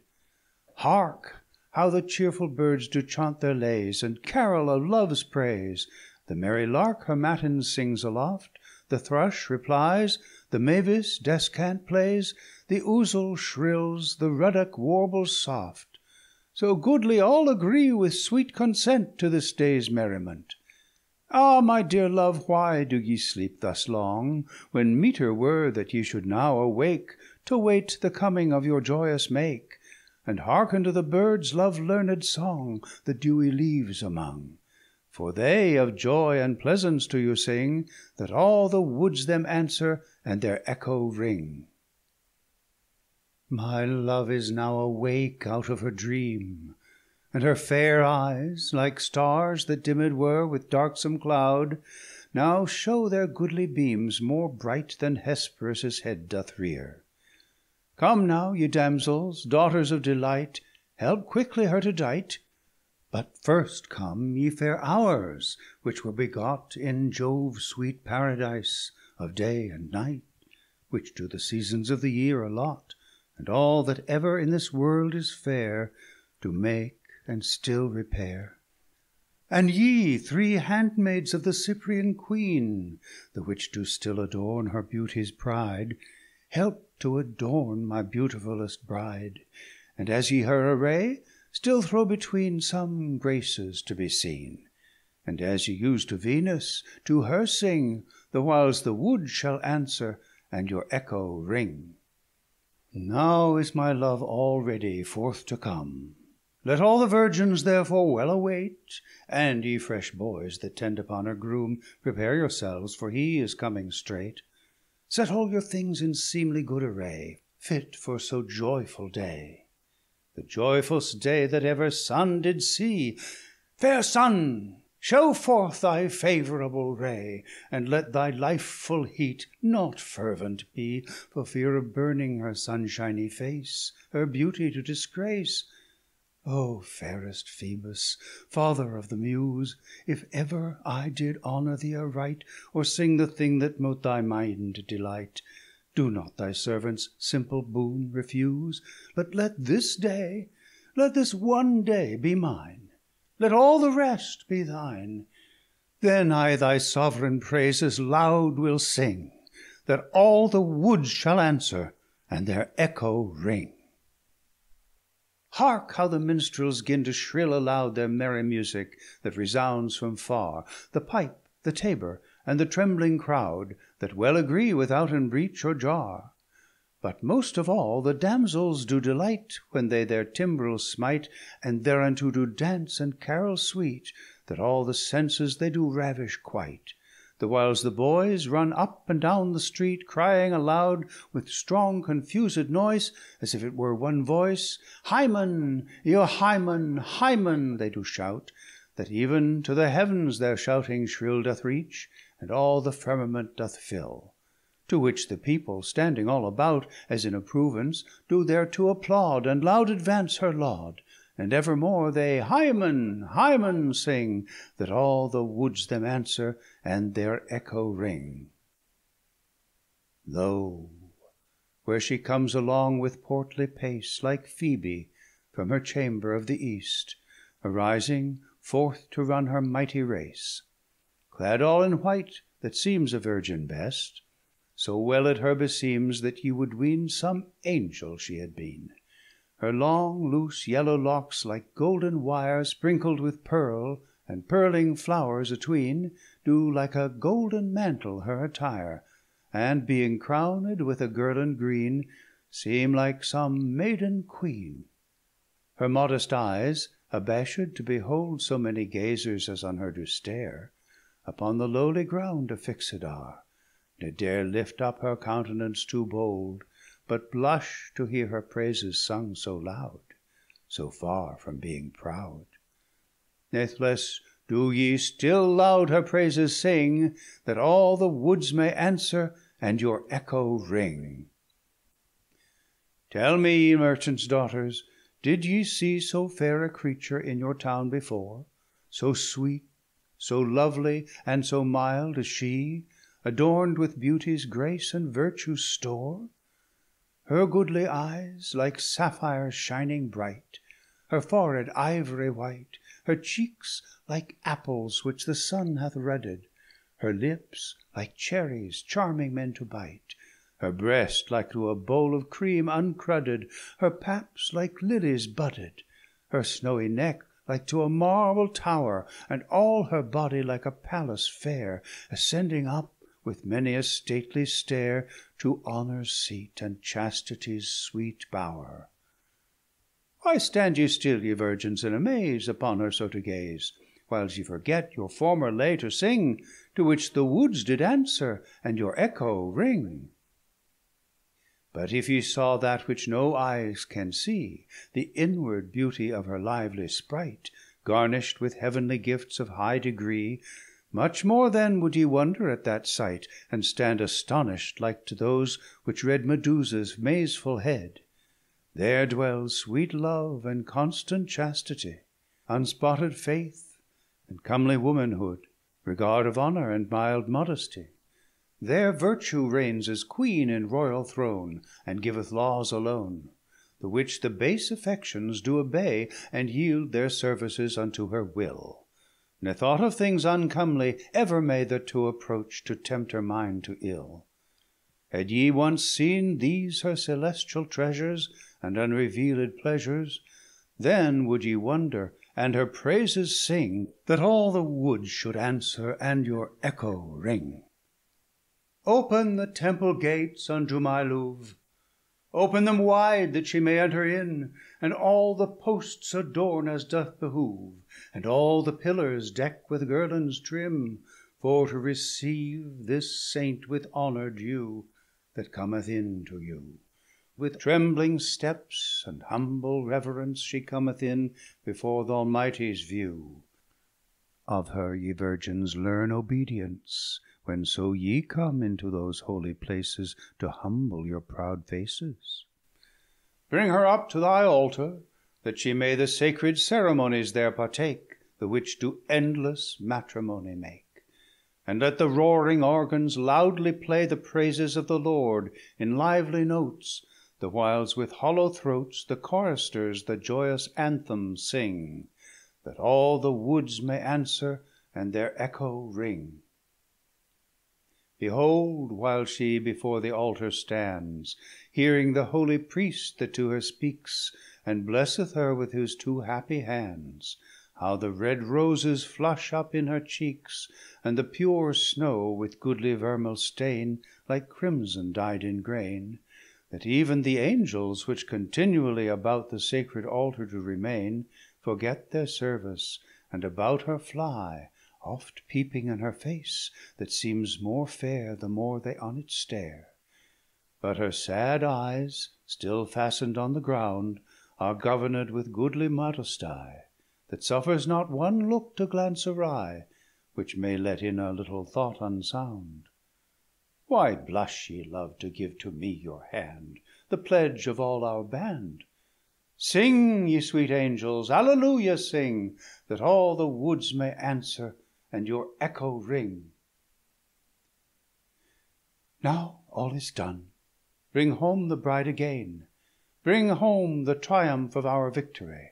Hark, how the cheerful birds do chaunt their lays, And carol of love's praise! The merry lark her matins sings aloft, The thrush replies, the mavis descant plays, The ouzel shrills, the ruddock warbles soft; So goodly all agree with sweet consent To this day's merriment. Ah, my dear love, Why do ye sleep thus long, when meeter were That ye should now awake, to wait the coming Of your joyous Make, and hearken to the birds' Love learned song, the dewy leaves among? For they of joy and pleasance to you sing, That all the woods them answer, and their echo ring. My love is now awake out of her dream, And her fair eyes, like stars that dimmed were With darksome cloud, now show their goodly beams More bright than Hesperus' head doth rear. Come now, ye damsels, daughters of delight, Help quickly her to dight; but first come, Ye fair Hours, which were begot in Jove's sweet paradise Of day and night, which to the seasons of the year allot and all that ever in this world is fair Do make and still repair. And ye three handmaids of the Cyprian Queen, The which do still adorn her beauty's pride, Help to adorn my beautifullest bride; And as ye her array, still throw between Some graces to be seen; and as ye use To Venus, to her sing, the whiles the wood Shall answer, and your echo ring. Now is my love all ready forth to come; Let all the virgins therefore well await, And ye fresh boys that tend upon her groom, Prepare yourselves, for he is coming straight. Set all your things in seemly good array, Fit for so joyful day, The joyfulst day that ever sun did see. Fair Sun, show forth thy favourable ray, And let thy lifeful heat not fervent be, For fear of burning her sunshiny face, Her beauty to disgrace. O fairest Phoebus, father of the Muse, If ever I did honour thee aright, Or sing the thing that mote thy mind delight, Do not thy servants' simple boon refuse, But let this day, let this one day be mine let all the rest be thine; Then I thy sovereign praises loud will sing, That all the woods shall answer, and their echo ring. Hark how the minstrels 'gin to shrill aloud Their merry music, that resounds from far, The pipe, the tabor, and the trembling crowd, That well agree withouten breach or jar. But most of all the damsels do delight, When they their timbrels smite, And thereunto do dance and carol sweet, That all the senses they do ravish quite. The whiles the boys run up and down the street, crying aloud with strong confused noise, as if it were one voice, Hymen, your Hymen, Hymen, they do shout, that even to the heavens their shouting shrill doth reach, and all the firmament doth fill. To which the people, standing all about, As in approvance, do thereto applaud, And loud advance her laud, and evermore They Hymen, Hymen sing, That all the woods them answer, and their echo ring. Lo, where she comes along with portly pace, Like Phoebe from her chamber of the east, Arising forth to run her mighty race, Clad all in white, that seems a virgin best so well it her beseems, that ye would ween Some angel she had been. Her long loose yellow locks, like golden wire Sprinkled with pearl, and pearling flowers atween, Do like a golden mantle her attire, And being crowned with a guirland green, Seem like some maiden queen. Her modest eyes, abashed to behold So many gazers as on her do stare, Upon the lowly ground affixed are ne dare lift up her countenance too bold, But blush to hear her praises sung so loud, So far from being proud. Nathless do ye still loud her praises sing, That all the woods may answer, and your echo ring. Tell me, ye merchants' daughters, did ye see So fair a creature in your town before, So sweet, so lovely, and so mild as she? Adorn'd with beauty's grace and virtue's store? Her goodly eyes like sapphires shining bright, Her forehead ivory white, her cheeks Like apples which the sun hath redded, Her lips like cherries charming men to bite, Her breast like to a bowl of cream uncrudded, Her paps like lilies budded, Her snowy neck like to a marble tower, And all her body like a palace fair, Ascending up with many a stately stair To honour's seat, and chastity's sweet bower. Why stand ye still, ye virgins, in amaze Upon her so to gaze, Whiles ye forget your former lay to sing, To which the woods did answer, and your echo ring? But if ye saw that which no eyes can see, The inward beauty of her lively sprite, Garnish'd with heavenly gifts of high degree, much more then would ye wonder at that sight, And stand astonish'd, like to those which read Medusa's mazeful head. There dwells sweet love and constant chastity, Unspotted faith, and comely womanhood, Regard of honour, and mild modesty. There virtue reigns as queen in royal throne, And giveth laws alone, the which the base Affections do obey, and yield their services Unto her will ne thought of things uncomely ever may Thereto approach, to tempt her mind to ill. Had ye once seen these her celestial treasures, And unrevealed pleasures, then would ye wonder, and her praises sing, That all the woods should answer, and your echo ring. Open the temple gates unto my love, Open them wide, that she may enter in, And all the posts adorn as doth behove, And all the pillars deck with guirlands trim, For to receive this Saint with honour due, That cometh in to you. With trembling steps and humble reverence She cometh in before th' Almighty's view. Of her, ye virgins, learn obedience, When so ye come into those holy places To humble your proud faces. Bring her up to thy altar, that she may The sacred ceremonies there partake, The which do endless matrimony make. And let the roaring organs loudly play The praises of the Lord in lively notes, The whiles with hollow throats the choristers The joyous anthem sing, That all the woods may answer, and their echo ring. Behold, while she before the altar stands, Hearing the holy priest that to her speaks, And blesseth her with his two happy hands, How the red roses flush up in her cheeks, And the pure snow with goodly vermel stain, Like crimson dyed in grain, That even the angels, which continually About the sacred altar do remain, Forget their service, and about her fly oft peeping in her face, that seems more fair the more they on it stare. But her sad eyes, still fasten'd on the ground, Are governed with goodly modesty, That suffers not one look to glance awry, Which may let in a little thought unsound. Why blush ye, love, to give to me your hand, The pledge of all our band? Sing, ye sweet Angels, Alleluia sing, That all the woods may answer, and your echo ring. Now all is done, bring home the bride again, Bring home the triumph of our victory,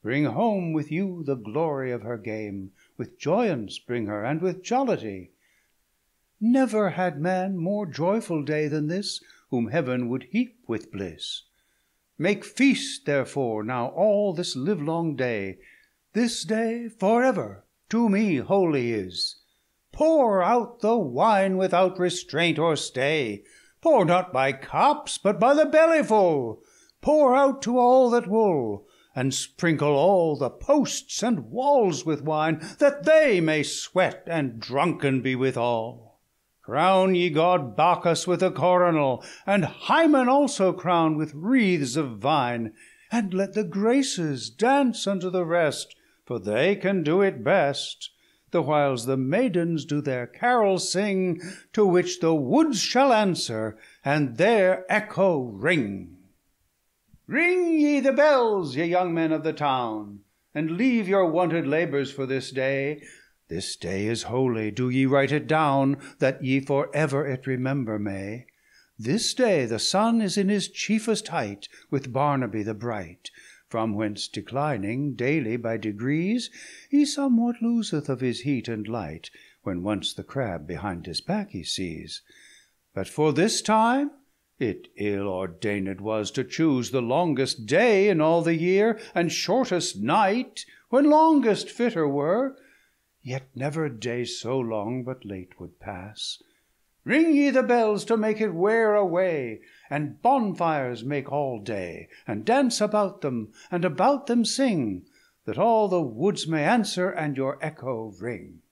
Bring home with you the glory of her game, With joyance bring her, and with jollity. Never had man more joyful day than this, Whom Heaven would heap with bliss. Make feast therefore now all this livelong day, This day for ever to me holy is. Pour out the wine without restraint or stay, Pour not by cups, but by the bellyful, Pour out to all that will, and sprinkle all The posts and walls with wine, that they may sweat, And drunken be withal. Crown ye God Bacchus with a coronal, And Hymen also crown with wreaths of vine, And let the Graces dance unto the rest, For they can do it best the whiles the maidens do their carol sing, To which the woods shall answer, and their echo ring. Ring ye the bells, ye young men of the town, And leave your wonted labours for this day; This day is holy, do ye write it down, That ye for ever it remember may. This day the Sun is in his chiefest height, With Barnaby the bright from whence declining Daily by degrees, he somewhat loseth Of his heat and light, when once the Crab Behind his back he sees. But for this time it ill ordainéd was To choose the longest day in all the year, And shortest night, when longest fitter were; Yet never day so long but late would pass. Ring ye the bells to make it wear away, And bonfires make all day, and dance about them, And about them sing, that all the woods May answer, and your echo ring.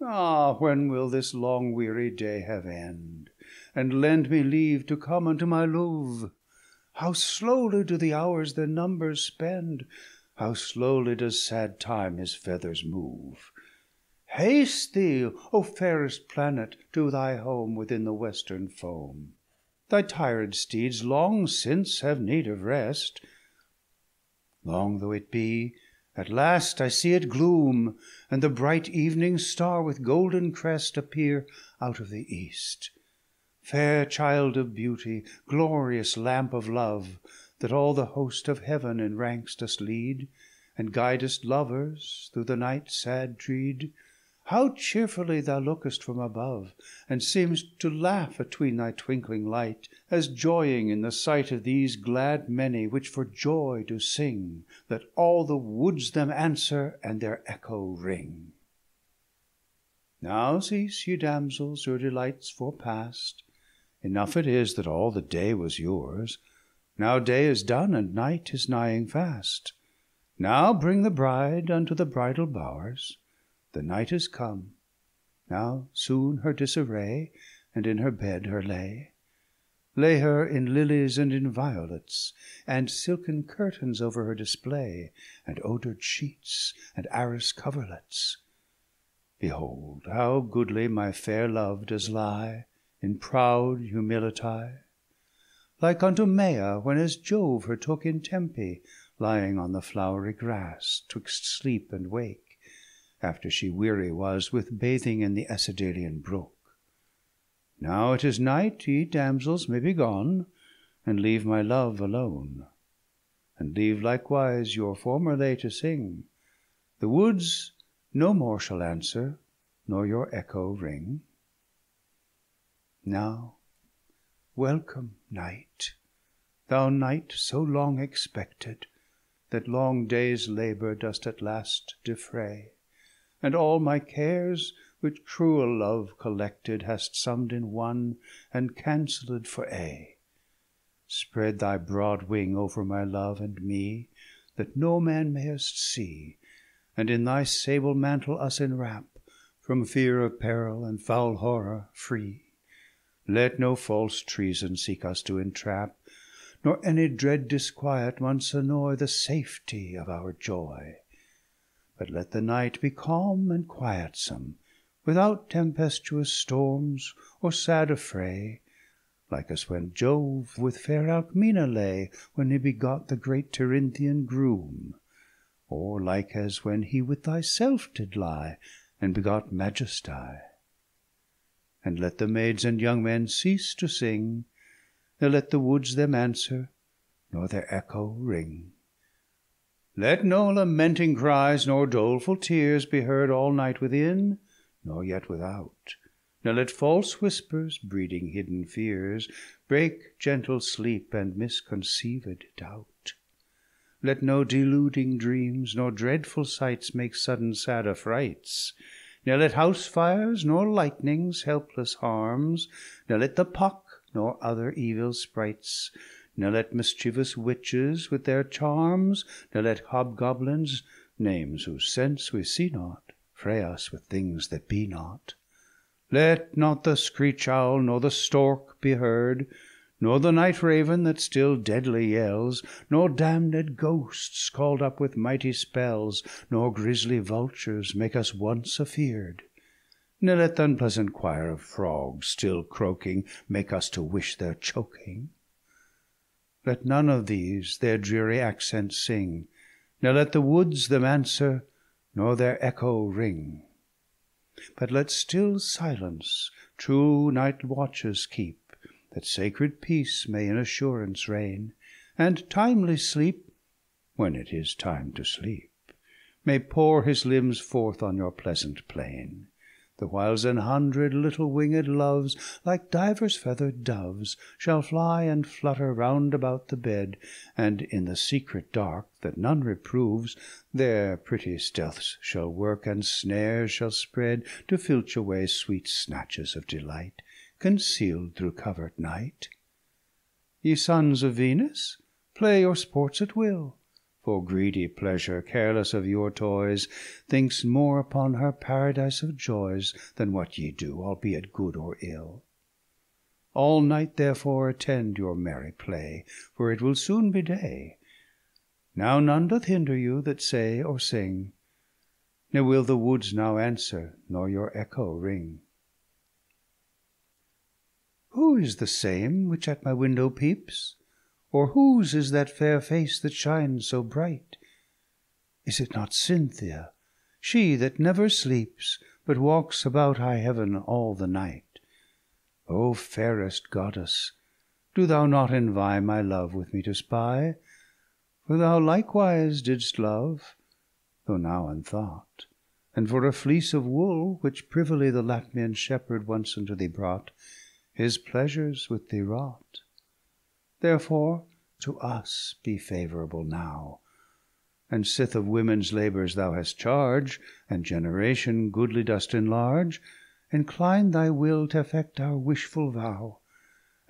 Ah, when will this long weary day have end, And lend me leave to come unto my love? How slowly do the hours their numbers spend, How slowly does sad Time his feathers move! Haste thee, O fairest planet, to thy home Within the western foam; Thy tired steeds long since have need of rest. Long though it be, at last I see it gloom, And the bright evening star with golden crest Appear out of the east. Fair child of beauty, glorious lamp of love, That all the host of heaven in ranks dost lead, And guidest lovers through the night's sad dread, how cheerfully thou lookest from above, And seem'st to laugh atween thy twinkling light, As joying in the sight of these glad many, Which for joy do sing, that all the woods Them answer, and their echo ring. Now cease, ye damsels, your delights forepast; Enough it is that all the day was yours; Now day is done, and night is nighing fast. Now bring the bride unto the bridal bowers. The night is come; now soon her disarray, And in her bed her lay; Lay her in lilies and in violets, And silken curtains over her display, And odour'd sheets, and arras coverlets. Behold how goodly my fair love does lie In proud humility, Like unto Maia, when as Jove her took In Tempe, lying on the flowery grass 'Twixt sleep and wake after she weary was With bathing in the Acidalian brook. Now it is night, ye damsels may be gone, And leave my love alone; And leave likewise your former lay to sing; The woods no more shall answer, nor your echo ring. Now welcome night, thou night so long expected, That long days labour dost at last defray and all my cares, which cruel love collected, Hast summ'd in one, and cancelled for aye. Spread thy broad wing over my love and me, That no man mayest see, and in thy sable mantle us enwrap, From fear of peril and foul horror free. Let no false treason seek us to entrap, Nor any dread disquiet once annoy The safety of our joy; but let the night Be calm and quietsome, without tempestuous storms, Or sad affray, like as when Jove with fair Alcmena lay, When he begot the great Tirynthian groom; Or like as when he with thyself did lie, And begot Majesty. And let the maids and young men cease to sing, nor let the woods them answer, nor their echo ring. Let no lamenting cries, nor doleful tears Be heard all night within, nor yet without nor let false whispers, breeding hidden fears, Break gentle sleep and misconceived doubt. Let no deluding dreams, nor dreadful sights Make sudden sad affrights; ne let house fires, Nor lightnings, helpless harms; ne let the Puck, Nor other evil sprites; ne let mischievous witches with their charms; Ne let hobgoblins, names whose sense we see not, Fray us with things that be not. Let not the screech owl nor the stork be heard, Nor the night raven that still deadly yells, Nor damned ghosts call'd up with mighty spells, Nor grisly vultures make us once afeard; Ne let th' unpleasant choir of frogs still croaking Make us to wish their choking; Let none of these their dreary accents sing, Ne let the woods them answer, nor their echo ring. But let still silence true night watches keep, That sacred peace may in assurance reign, And timely sleep, when it is time to sleep, May pour his limbs forth on your pleasant plain the whiles an hundred little winged loves, Like divers feather'd doves, shall fly and flutter Round about the bed, and in the secret dark, That none reproves, their pretty stealths shall work, And snares shall spread, to filch away Sweet snatches of delight, conceal'd through covert night. Ye sons of Venus, play your sports at will for greedy pleasure, careless of your toys, Thinks more upon her paradise of joys, Than what ye do, albeit good or ill. All night therefore attend your merry play, For it will soon be day. Now none doth hinder you that say or sing, Ne will the woods now answer, nor your echo ring. Who is the same which at my window peeps? Or whose is that fair face that shines so bright? Is it not Cynthia, she that never sleeps, But walks about high heaven all the night? O fairest Goddess, do thou not envie My love with me to spy? For thou likewise didst love, though now unthought, And for a fleece of wool, which privily The Latmian shepherd once unto thee brought, His pleasures with thee wrought. Therefore to us be favourable now; And sith of women's labours thou hast charge, And generation goodly dost enlarge, Incline thy will t'effect our wishful vow,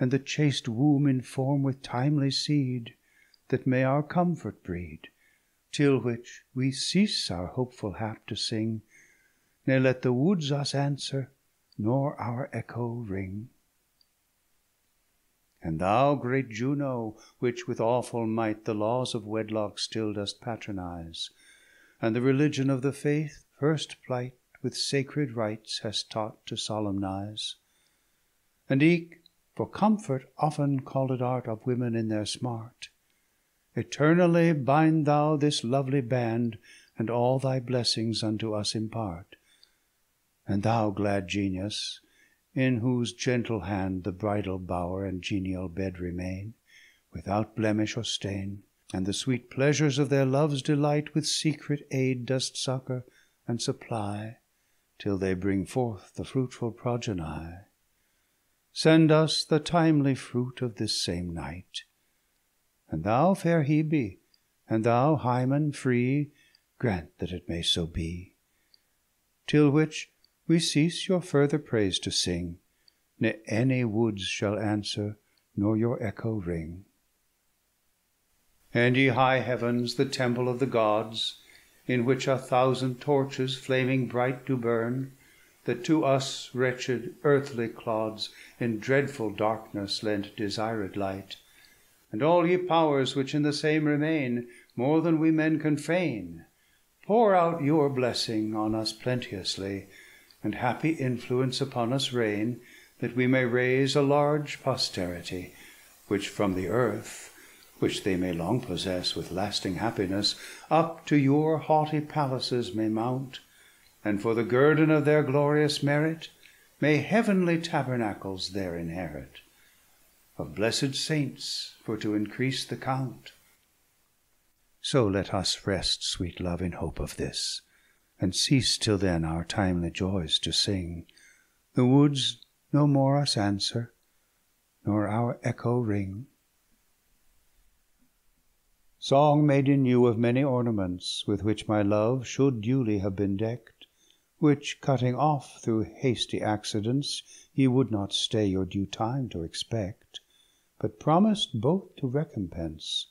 And the chaste womb inform with timely seed, That may our comfort breed; till which we cease Our hopeful hap to sing, ne let the woods Us answer, nor our echo ring. And thou, great Juno, which with awful might The laws of wedlock still dost patronise, And the religion of the faith, first plight, With sacred rites hast taught to solemnise, And eke for comfort often called art Of women in their smart, Eternally bind thou this lovely band, And all thy blessings unto us impart. And thou, glad Genius, in whose gentle hand The bridal bower and genial bed remain, Without blemish or stain, And the sweet pleasures of their love's delight With secret aid dost succour and supply, Till they bring forth the fruitful progeny. Send us the timely fruit of this same night; And thou, fair Hebe, and thou, Hymen free, Grant that it may so be; till which we cease Your further praise to sing, Ne any woods shall answer, nor your echo ring. And ye high heavens, the temple of the Gods, in which a thousand torches flaming bright do burn, that to us wretched earthly clods in dreadful darkness lent desired light, and all ye powers which in the same remain, more than we men can feign, pour out your blessing on us plenteously, and happy influence upon us reign, that we may raise a large posterity, which from the earth which they may long possess with lasting happiness, up to your haughty palaces may mount, and for the guerdon of their glorious merit, may heavenly tabernacles there inherit, of blessed saints for to increase the count. So let us rest, sweet love, in hope of this, and cease till then our timely joys to sing. The woods no more us answer, nor our echo ring. Song made in you of many ornaments, With which my love should duly have been decked, Which cutting off through hasty accidents, Ye would not stay your due time to expect, But promised both to recompense,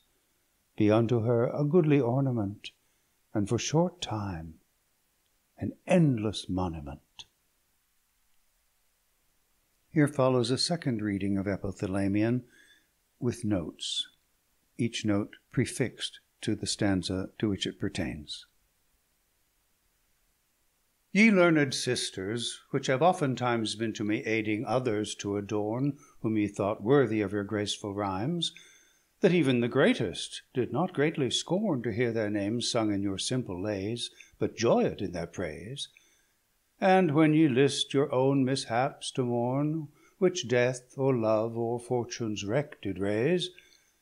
Be unto her a goodly ornament, And for short time an endless monument. Here follows a second reading of Epithalamion, with notes each note prefixed to the stanza to which it pertains. Ye learned sisters, which have oftentimes been to me aiding others to adorn, whom ye thought worthy of your graceful rhymes, that even the greatest did not greatly scorn to hear their names sung in your simple lays, but joyed in their praise. And when ye list your own mishaps to mourn, which death, or love, or fortune's wreck did raise,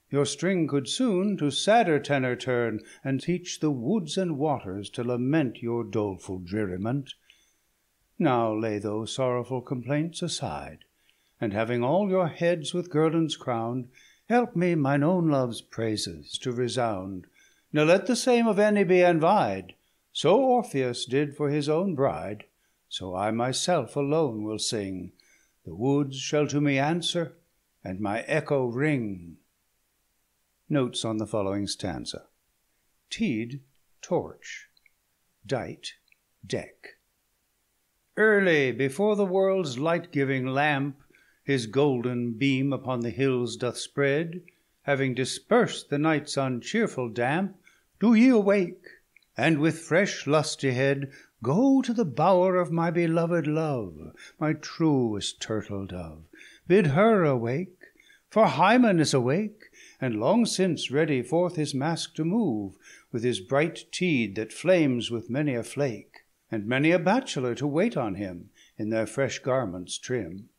your string could soon to sadder tenor turn, And teach the woods and waters to lament Your doleful dreariment. Now lay those sorrowful complaints aside, And having all your heads with guerdons crown'd, Help me mine own love's praises to resound, Ne let the same of any be envied; So Orpheus did for his own bride, So I myself alone will sing, The woods shall to me answer, and my echo ring. Notes on the following stanza: Tead, torch. Dight, deck. Early before the world's light giving lamp His golden beam upon the hills doth spread, Having dispersed the night's uncheerful damp, Do ye awake, and with fresh lusty head Go to the bower of my beloved love, My truest turtle dove; bid her awake, For Hymen is awake and long since ready forth his mask to move, With his bright tead that flames with many a flake, And many a bachelor to wait on him, In their fresh garments trim.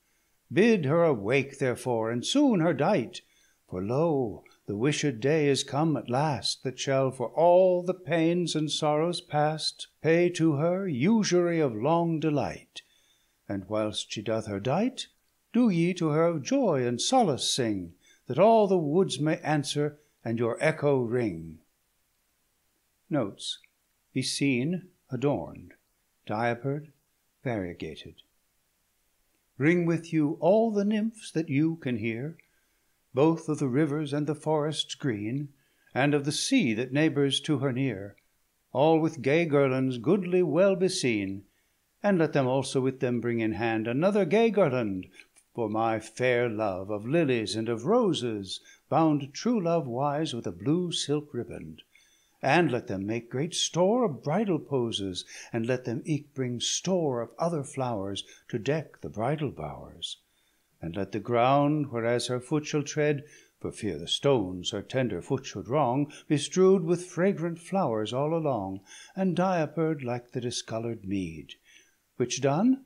Bid her awake therefore, and soon her dight, For lo, the wished day is come at last, That shall for all the pains and sorrows past Pay to her usury of long delight. And whilst she doth her dight, do ye to her of joy and solace sing, That all the woods may answer, and your echo ring. Notes: Be seen, adorn'd, diapered, variegated. Bring with you all the nymphs that you can hear, Both of the rivers and the forests green, And of the sea that neighbours to her near, All with gay girlands goodly well beseen; And let them also with them bring in hand Another gay girland for my fair love, Of lilies and of roses, bound true love wise With a blue silk riband; and let them make Great store of bridal poses, and let them eke Bring store of other flowers to deck the bridal bowers; And let the ground, whereas her foot shall tread, For fear the stones her tender foot should wrong, Be strew'd with fragrant flowers all along, And diapered like the discoloured mead; Which done,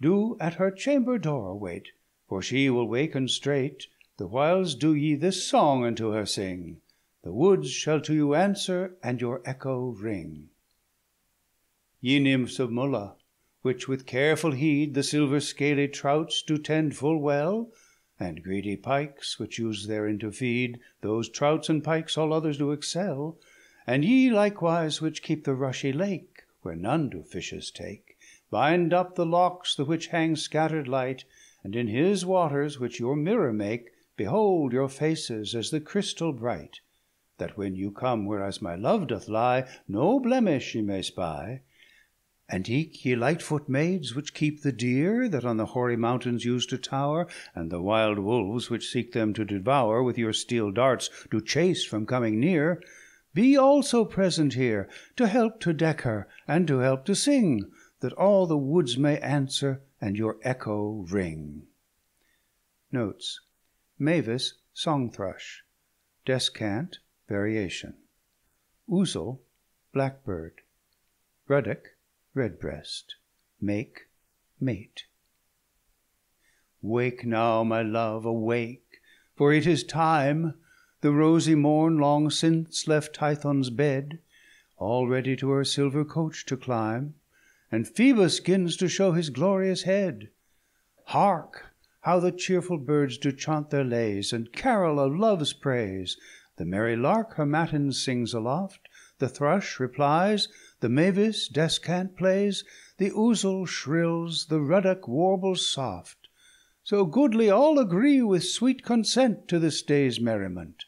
do at her chamber door await for she will waken straight, the whiles do ye This song unto her sing, the woods shall to you Answer, and your echo ring. Ye Nymphs of Mulla, which with careful heed The silver scaly Trouts do tend full well, And greedy Pikes, which use therein to feed, Those Trouts and Pikes all others do excel, And ye likewise, which keep the rushy Lake, Where none do fishes take, bind up the locks The which hang scatter'd light, and in his waters, Which your mirror make, behold your faces As the crystal bright. that when you come whereas my love doth lie, No blemish ye may spy. And eke ye lightfoot maids, which keep the deer That on the hoary mountains use to tower, And the wild wolves, which seek them to devour, With your steel darts do chase from coming near, Be also present here, to help to deck her, And to help to sing, that all the woods May answer, and your echo ring. Notes. Mavis, song thrush. Descant, variation. Ouzel, blackbird. Ruddock, redbreast. Make, mate. Wake now, my love, awake, for it is time. The rosy morn long since left Tithon's bed, All ready to her silver coach to climb, And Phoebus 'gins to show his glorious head. Hark! how the cheerful birds do chaunt their lays, And carol of love's praise! The merry lark her matins sings aloft, The thrush replies, the mavis descant plays, The ouzel shrills, the ruddock warbles soft; So goodly all agree with sweet consent To this day's merriment.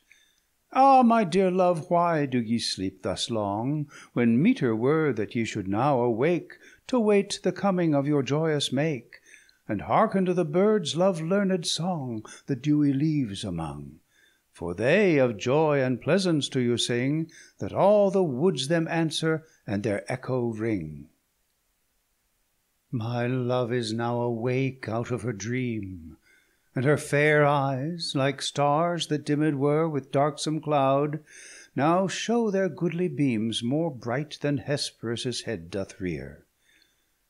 Ah, my dear love, why do ye sleep thus long, When meeter were that ye should now awake, To wait the coming of your joyous Make? And hearken to the birds' love learned song, The dewy leaves among; For they of joy and pleasance to you sing, That all the woods them answer, and their echo ring. My love is now awake out of her dream, And her fair eyes, like stars that dimmed were With darksome cloud, now show their goodly beams More bright than Hesperus' head doth rear.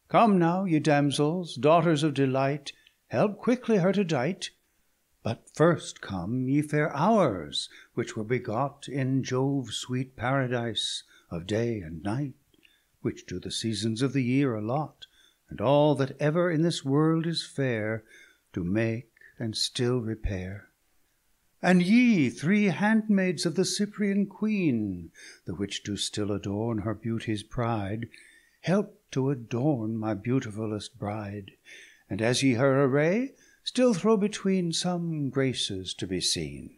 Come now, ye damsels, daughters of delight, Help quickly her to dight; But first come, ye fair Hours, which were begot In Jove's sweet paradise of day and night, Which to the seasons of the year allot, And all that ever in this world is fair, Do make and still repair. And ye, three handmaids of the Cyprian queen, The which do still adorn her beauty's pride, Help to adorn my beautifullest bride; And as ye her array, still throw between Some graces to be seen;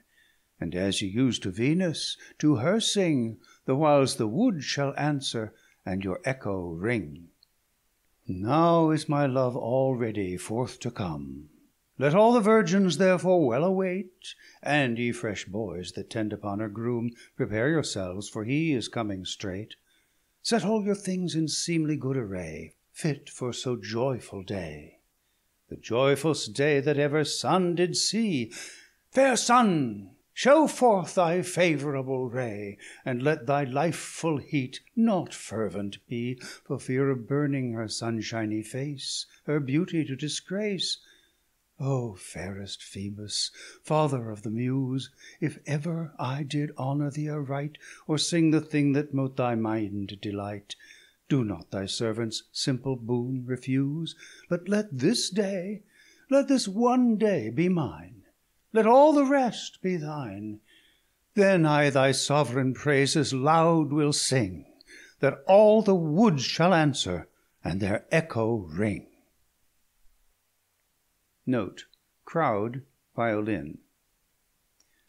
And as ye use to Venus, to her sing, The whiles the wood shall answer, and your echo ring. Now is my love all ready forth to come; Let all the virgins therefore well await, And ye fresh boys that tend upon her groom, Prepare yourselves, for he is coming straight. Set all your things in seemly good array, Fit for so joyful day, The joyfulst day that ever sun did see. Fair Sun, show forth thy favourable ray, And let thy lifeful heat not fervent be, For fear of burning her sunshiny face, Her beauty to disgrace. O fairest Phoebus, father of the Muse, If ever I did honour thee aright, Or sing the thing that mote thy mind delight, Do not thy servants' simple boon refuse, But let this day, let this one day be mine, Let all the rest be thine; Then I thy sovereign praises loud will sing, That all the woods shall answer, and their echo ring. Note: Crowd, violin.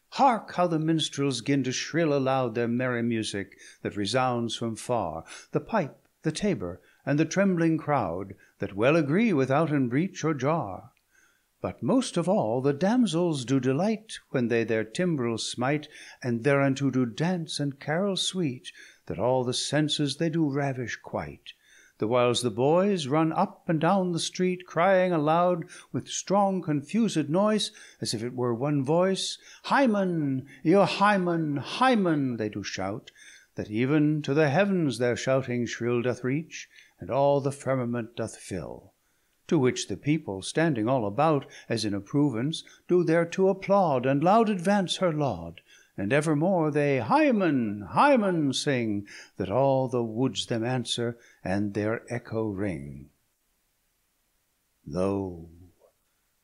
Hark how the minstrels 'gin to shrill aloud Their merry music, that resounds from far, The pipe, the tabor, and the trembling crowd, That well agree withouten breach or jar. But most of all the damsels do delight, When they their timbrels smite, And thereunto do dance and carol sweet, That all the senses they do ravish quite the whiles the boys run up and down the street, Crying aloud with strong confused noise, As if it were one voice, Hymen, your Hymen, Hymen, they do shout, That even to the heavens their shouting shrill Doth reach, and all the firmament doth fill. To which the people standing all about, As in approvance, do thereto applaud, And loud advance her laud. And evermore they Hymen, Hymen sing, That all the woods them answer, and their echo ring. Lo,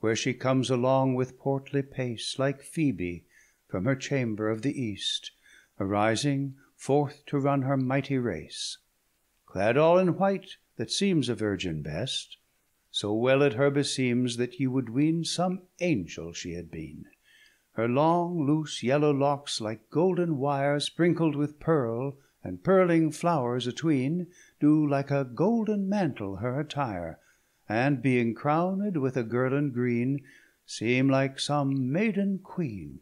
where she comes along with portly pace, Like Phoebe from her chamber of the East, Arising forth to run her mighty race, Clad all in white, that seems a virgin best, So well it her beseems, that ye would ween Some angel she had been. Her long loose yellow locks, like golden wire Sprinkled with pearl, and pearling flowers atween, Do like a golden mantle her attire, And being crowned with a guirland green, Seem like some maiden queen.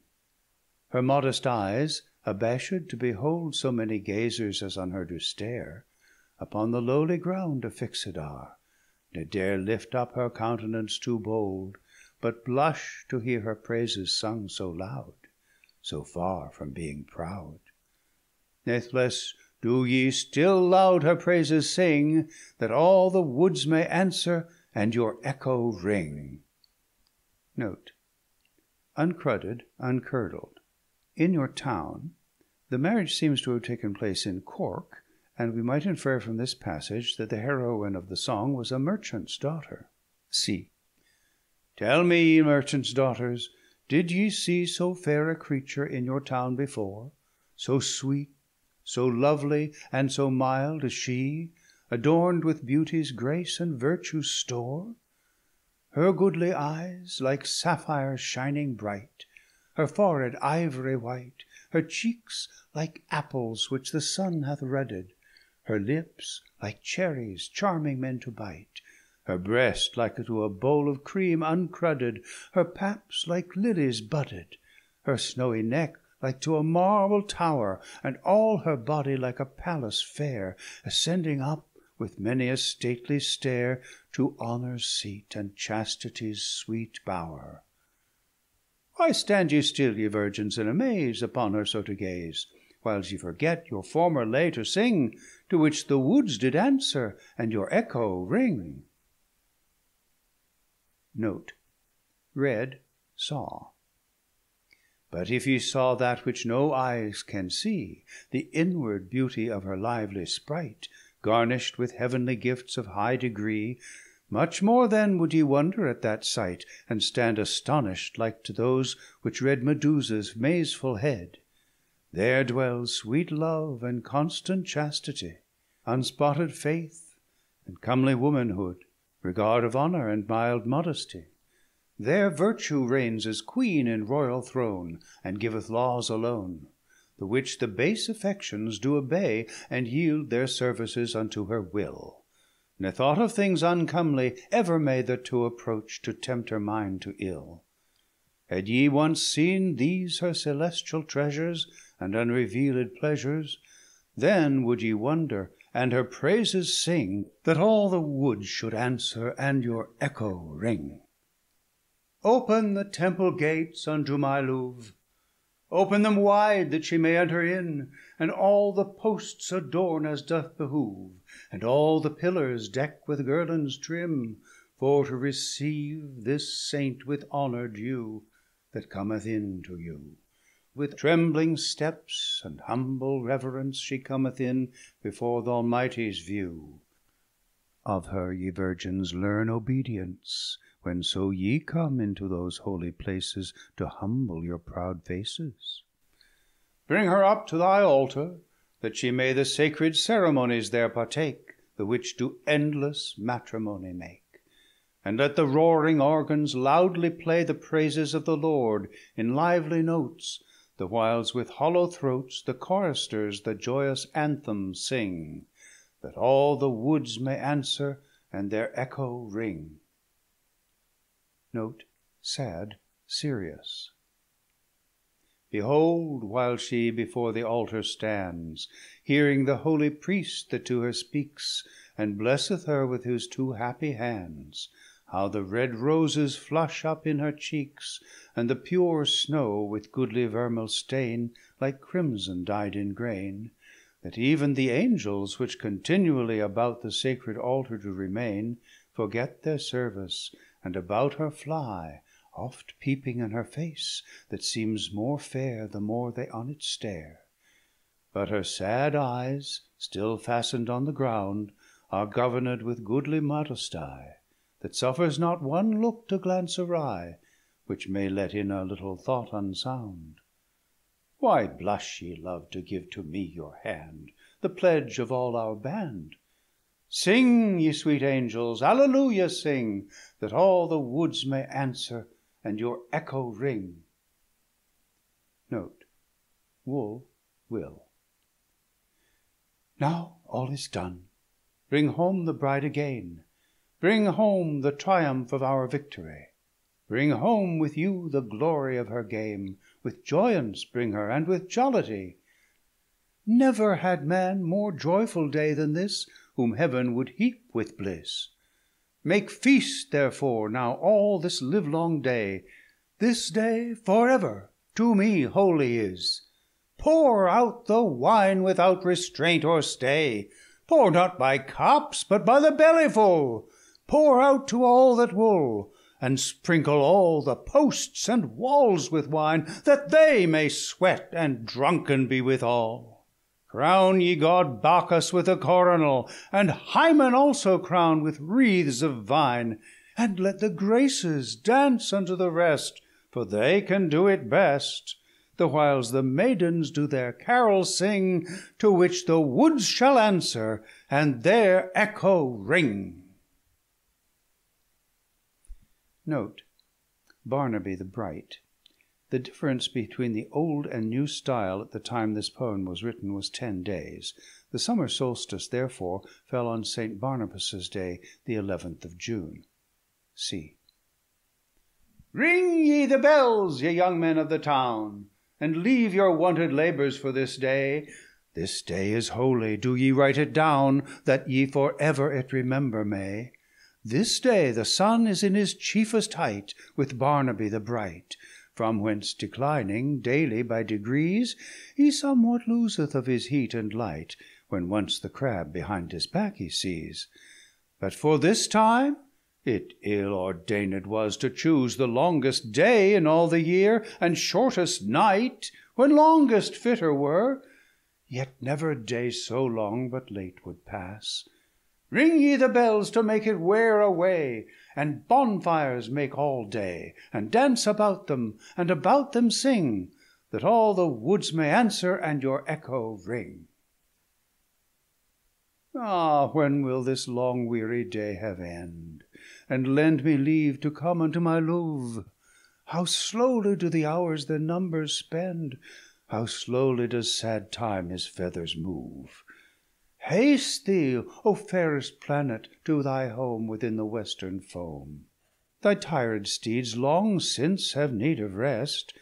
Her modest eyes, abashed to behold So many gazers as on her do stare, Upon the lowly ground affixed are, Ne dare lift up her countenance too bold, But blush to hear her praises sung so loud, So far from being proud. Nathless do ye still loud her praises sing, That all the woods may answer, and your echo ring. Note, uncrudded, uncurdled. In your town the marriage seems to have taken place in Cork and we might infer from this passage that the heroine of the song was a merchant's daughter. See Tell me, ye merchants' daughters, did ye see So fair a creature in your town before, So sweet, so lovely, and so mild as she, Adorn'd with beauty's grace and virtue's store? Her goodly eyes like sapphires shining bright, Her forehead ivory white, her cheeks like apples Which the sun hath redded, her lips like cherries charming men to bite, Her breast like to a bowl of cream uncrudded, Her paps like lilies budded, her snowy neck Like to a marble tower, and all her body Like a palace fair, ascending up with many a stately stair To honour's seat, and chastity's sweet bower. Why stand ye still, ye virgins, in amaze, Upon her so to gaze? Whiles ye forget your former lay to sing, To which the woods did answer, and your echo ring. Note, read, saw. But if ye saw that which no eyes can see, The inward beauty of her lively sprite, Garnisht with heavenly gifts of high degree, Much more then would ye wonder at that sight, And stand astonisht, like to those which read Medusa's mazeful head there dwells sweet love and constant chastity, Unspotted faith, and comely womanhood, Regard of honour, and mild modesty. There virtue reigns as queen in royal throne, And giveth laws alone, the which the base Affections do obey, and yield their services Unto her will; ne thought of things uncomely Ever made may two approach, to tempt her mind to ill. Had ye once seen these her celestial treasures, And unrevealed pleasures, then would ye wonder, And her praises sing, That all the woods should answer, and your echo ring. Open the temple gates unto my love, Open them wide, that she may enter in, And all the posts adorn as doth behove, And all the pillars deck with girlands trim, For to receive this Saint with honour due, That cometh in to you. With trembling steps and humble reverence She cometh in before th' Almighty's view. Of her, ye virgins, learn obedience, When so ye come into those holy places To humble your proud faces. Bring her up to thy altar, that she may The sacred ceremonies there partake, The which do endless matrimony make; And let the roaring organs loudly play The praises of the Lord in lively notes, The whiles with hollow throats the choristers The joyous anthem sing, That all the woods may answer, and their echo ring. Note, sad, serious. Behold, while she before the altar stands, Hearing the holy priest that to her speaks, And blesseth her with his two happy hands, How the red roses flush up in her cheeks, And the pure snow with goodly vermel stain, Like crimson dyed in grain; That even the angels, which continually About the sacred altar do remain, Forget their service, and about her fly, Oft peeping in her face, that seems more fair The more they on it stare; But her sad eyes, still fasten'd on the ground, Are governed with goodly modesty, That suffers not one look to glance awry, Which may let in a little thought unsound. Why blush ye, love, to give to me your hand, The pledge of all our band? Sing, ye sweet Angels, Alleluia sing, That all the woods may answer, and your echo ring. Note: Wool, will. Now all is done, bring home the bride again, Bring home the triumph of our victory, Bring home with you the glory of her game, With joyance bring her, and with jollity. Never had man more joyful day than this, Whom Heaven would heap with bliss. Make feast therefore now all this livelong day; This day for ever to me holy is. Pour out the wine without restraint or stay, Pour not by cups, but by the bellyful pour out to all that will, And sprinkle all the posts and walls with wine, That they may sweat, and drunken be withal. Crown ye God Bacchus with a coronal, And Hymen also crown with wreaths of vine, And let the Graces dance unto the rest, For they can do it best, The whiles the maidens do their carol sing, To which the woods shall answer, and their echo ring. Note: Barnaby the Bright. The difference between the old and new style at the time this poem was written was ten days. The summer solstice, therefore, fell on St. Barnabas's day, the 11th of June. C. Ring ye the bells, ye young men of the town, And leave your wonted labours for this day. This day is holy, do ye write it down, That ye for ever it remember may. This day the Sun is in his chiefest height, With Barnaby the bright; From whence declining daily by degrees, He somewhat loseth of his heat and light, When once the Crab behind his back he sees. But for this time it ill ordained was To choose the longest day in all the year, And shortest night, when longest fitter were; Yet never day so long but late would pass. Ring ye the bells to make it wear away, And bonfires make all day, And dance about them, and about them sing, That all the woods may answer, and your echo ring. Ah, when will this long weary day have end, And lend me leave to come unto my love? How slowly do the hours their numbers spend! How slowly does sad Time his feathers move! Haste thee, O fairest planet, to thy home Within the western foam; Thy tired steeds long since have need of rest.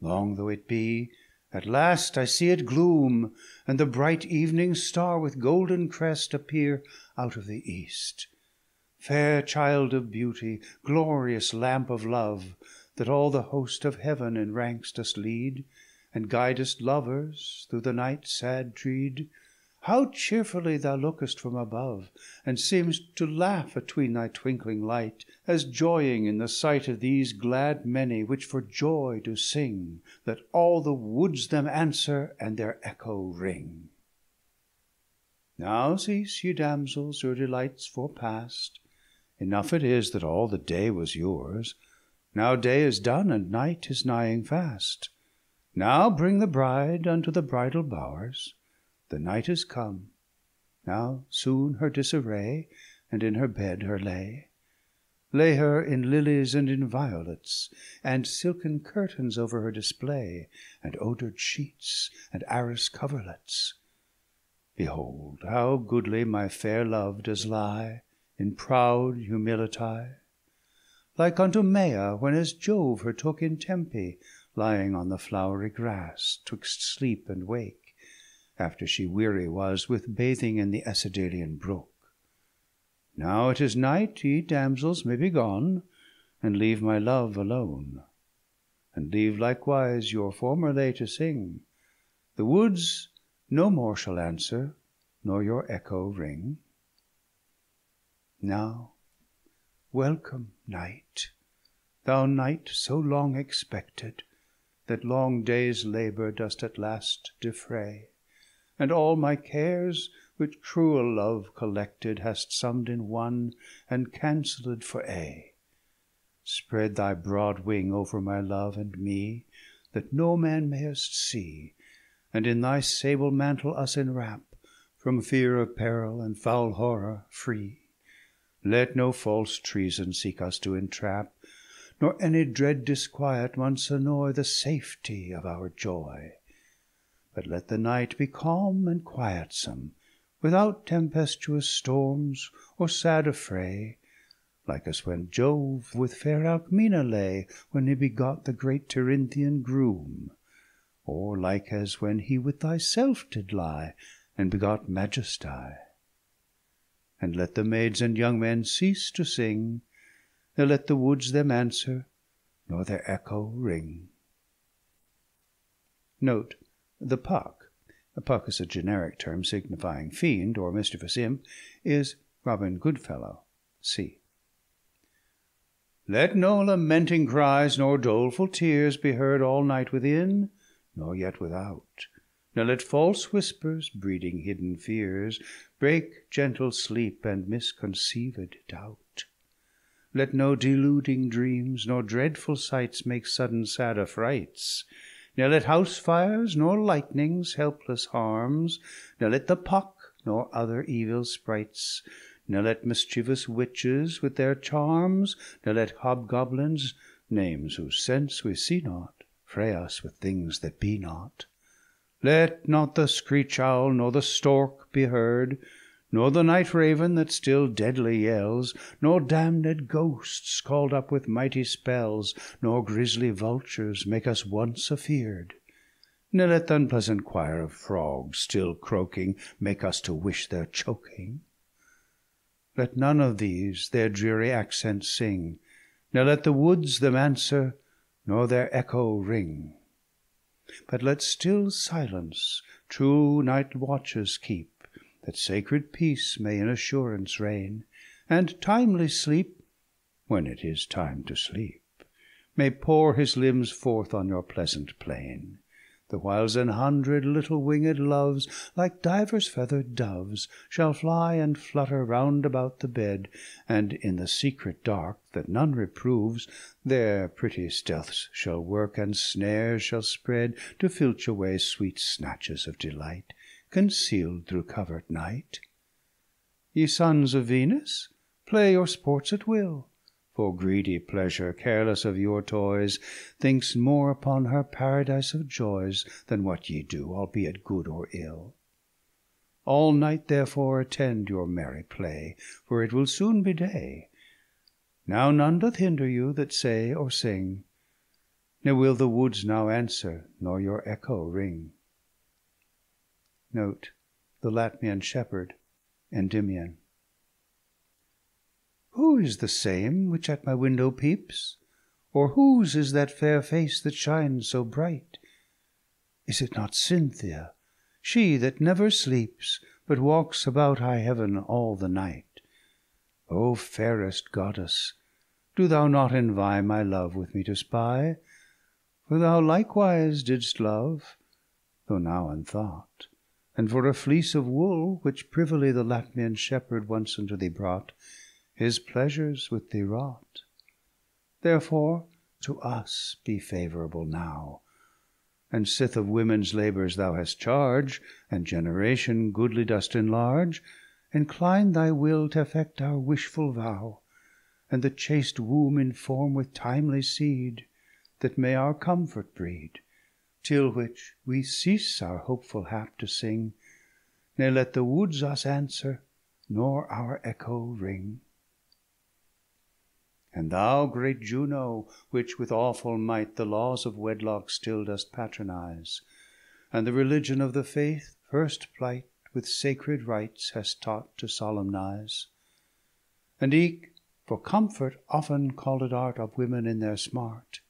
Long though it be, at last I see it gloom, And the bright evening star with golden crest Appear out of the east. Fair child of beauty, glorious lamp of love, That all the host of heaven in ranks dost lead, And guidest lovers through the night's sad dread, how cheerfully thou lookest from above, And seem'st to laugh atween thy twinkling light, As joying in the sight of these glad many, Which for joy do sing, That all the woods them answer, and their echo ring. Now cease, ye damsels, your delights forepast; Enough it is that all the day was yours; Now day is done, and night is nighing fast. Now bring the bride unto the bridal bowers. The night is come; now soon her disarray, And in her bed her lay; Lay her in lilies and in violets, And silken curtains over her display, And odor'd sheets, and arras coverlets. Behold how goodly my fair love does lie In proud humilitie; Like unto Maia, when as Jove her took In Tempe, lying on the flowery grass 'Twixt sleep and wake after she weary was With bathing in the Acidalian brook. Now it is night, ye damsels may be gone, And leave my love alone; And leave likewise your former lay to sing; The woods no more shall answer, nor your echo ring. Now welcome night, thou night so long expected, That long days' labour dost at last defray and all my cares, which cruel love collected, Hast summ'd in one, and cancelled for aye. Spread thy broad wing over my love and me, That no man mayest see, and in thy sable mantle us enwrap, From fear of peril, and foul horror free. Let no false treason seek us to entrap, nor any dread disquiet once annoy The safety of our joy. But let the night be calm and quietsome, Without tempestuous storms, or sad affray, Like as when Jove with fair Alcmena lay, When he begot the great Tirynthian groom; Or like as when he with thyself did lie, And begot Majesty. And let the maids and young men cease to sing, nor let the woods them answer, nor their echo ring. Note, The Puck (a Puck is a generic term signifying fiend, or mischievous imp, is Robin Goodfellow. See. Let no lamenting cries nor doleful tears Be heard all night within, nor yet without; Ne let false whispers, breeding hidden fears, Break gentle sleep and misconceived doubt. Let no deluding dreams nor dreadful sights Make sudden sad affrights Ne let house fires, nor lightnings, helpless harms, Ne let the Puck, nor other evil sprites, Ne let mischievous witches with their charms, Ne let hobgoblins names whose sense we see not fray us with things that be not. Let not the screech owl nor the stork be heard, Nor the night raven that still deadly yells, Nor damned ghosts call'd up with mighty spells, Nor grisly vultures make us once afeard; Ne let th' unpleasant choir of frogs still croaking Make us to wish their choking. Let none of these their dreary accents sing, Ne let the woods them answer, nor their echo ring; But let still silence true night watches keep, That sacred peace may in assurance reign, And timely sleep, when it is time to sleep, May pour his limbs forth on your pleasant plain the whiles an hundred little winged Loves, Like divers feather'd doves, shall fly and flutter Round about the bed, and in the secret dark, That none reproves, their pretty stealths shall work, And snares shall spread, to filch away Sweet snatches of delight, conceal'd through covert night. Ye sons of Venus, play your sports at will for greedy Pleasure, careless of your toys, Thinks more upon her paradise of joys Than what ye do, albeit good or ill. All night therefore attend your merry play, For it will soon be day. Now none doth hinder you that say or sing, Ne will the woods now answer, nor your echo ring. Note, The Latmian Shepherd, Endymion. Who is the same which at my window peeps? Or whose is that fair face that shines so bright? Is it not Cynthia, she that never sleeps, But walks about high heaven all the night? O fairest Goddess, do thou not envy My love with me to spy, for thou likewise Didst love, though now unthought, and for a fleece Of wool, which privily the Latmian shepherd Once unto thee brought, his pleasures with thee wrought. Therefore to us be favourable now, And sith of womens labours thou hast charge, And generation goodly dost enlarge, Incline thy will to effect our wishful vow, And the chaste womb inform with timely seed, That may our comfort breed, till which we cease Our hopeful hap to sing, ne let the woods Us answer, nor our echo ring. And thou, great Juno, which with awful might The laws of wedlock still dost patronise, And the religion of the faith first plight With sacred rites hast taught to solemnise, And eke for comfort often called art Of women in their smart,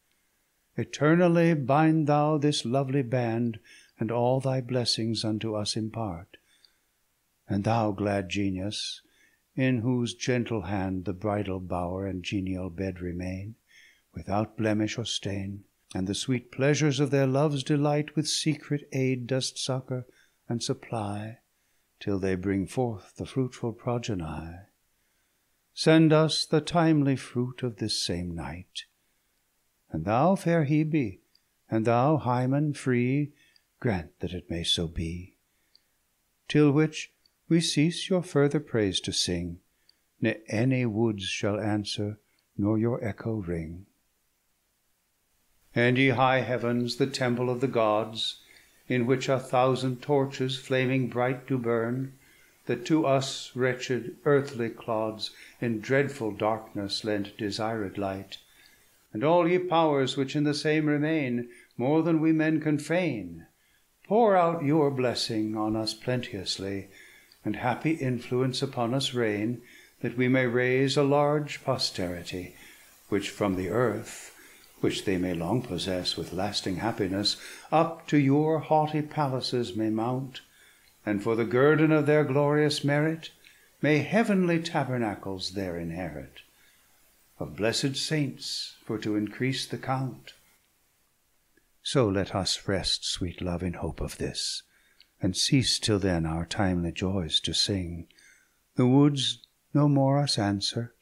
Eternally bind thou this lovely band, And all thy blessings unto us impart. And thou, glad Genius, in whose gentle hand The bridal bower and genial bed remain, Without blemish or stain, And the sweet pleasures of their loves delight With secret aid dost succour and supply, Till they bring forth the fruitful progeny. Send us the timely fruit of this same night; And thou, fair Hebe, and thou, Hymen free, Grant that it may so be; till which we cease Your further praise to sing, Ne any woods shall answer, nor your echo ring. And ye high heavens, the temple of the gods, In which a thousand torches flaming bright do burn, That to us wretched earthly clods In dreadful darkness lend desired light; And all ye powers which in the same remain, More than we men can feign, Pour out your blessing on us plenteously, And happy influence upon us rain, That we may raise a large posterity, Which from the earth, which they may long possess With lasting happiness, up to your haughty palaces may mount, And for the guerdon of their glorious merit, May heavenly tabernacles there inherit, Of blessed Saints for to increase the count. So let us rest, sweet love, in hope of this, And cease till then our timely joys to sing. The woods no more us answer,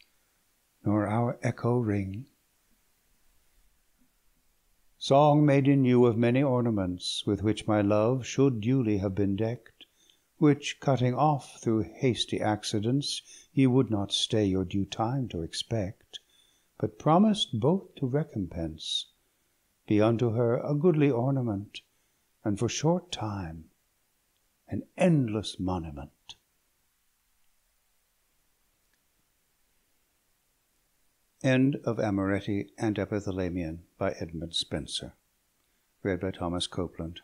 nor our echo ring. Song made in you of many ornaments, With which my love should duly have been decked, Which cutting off through hasty accidents, Ye would not stay your due time to expect, But promised both to recompense, Be unto her a goodly ornament, And for short time an endless monument. End of Amoretti and Epithalamion by Edmund Spenser. Read by Thomas Copeland.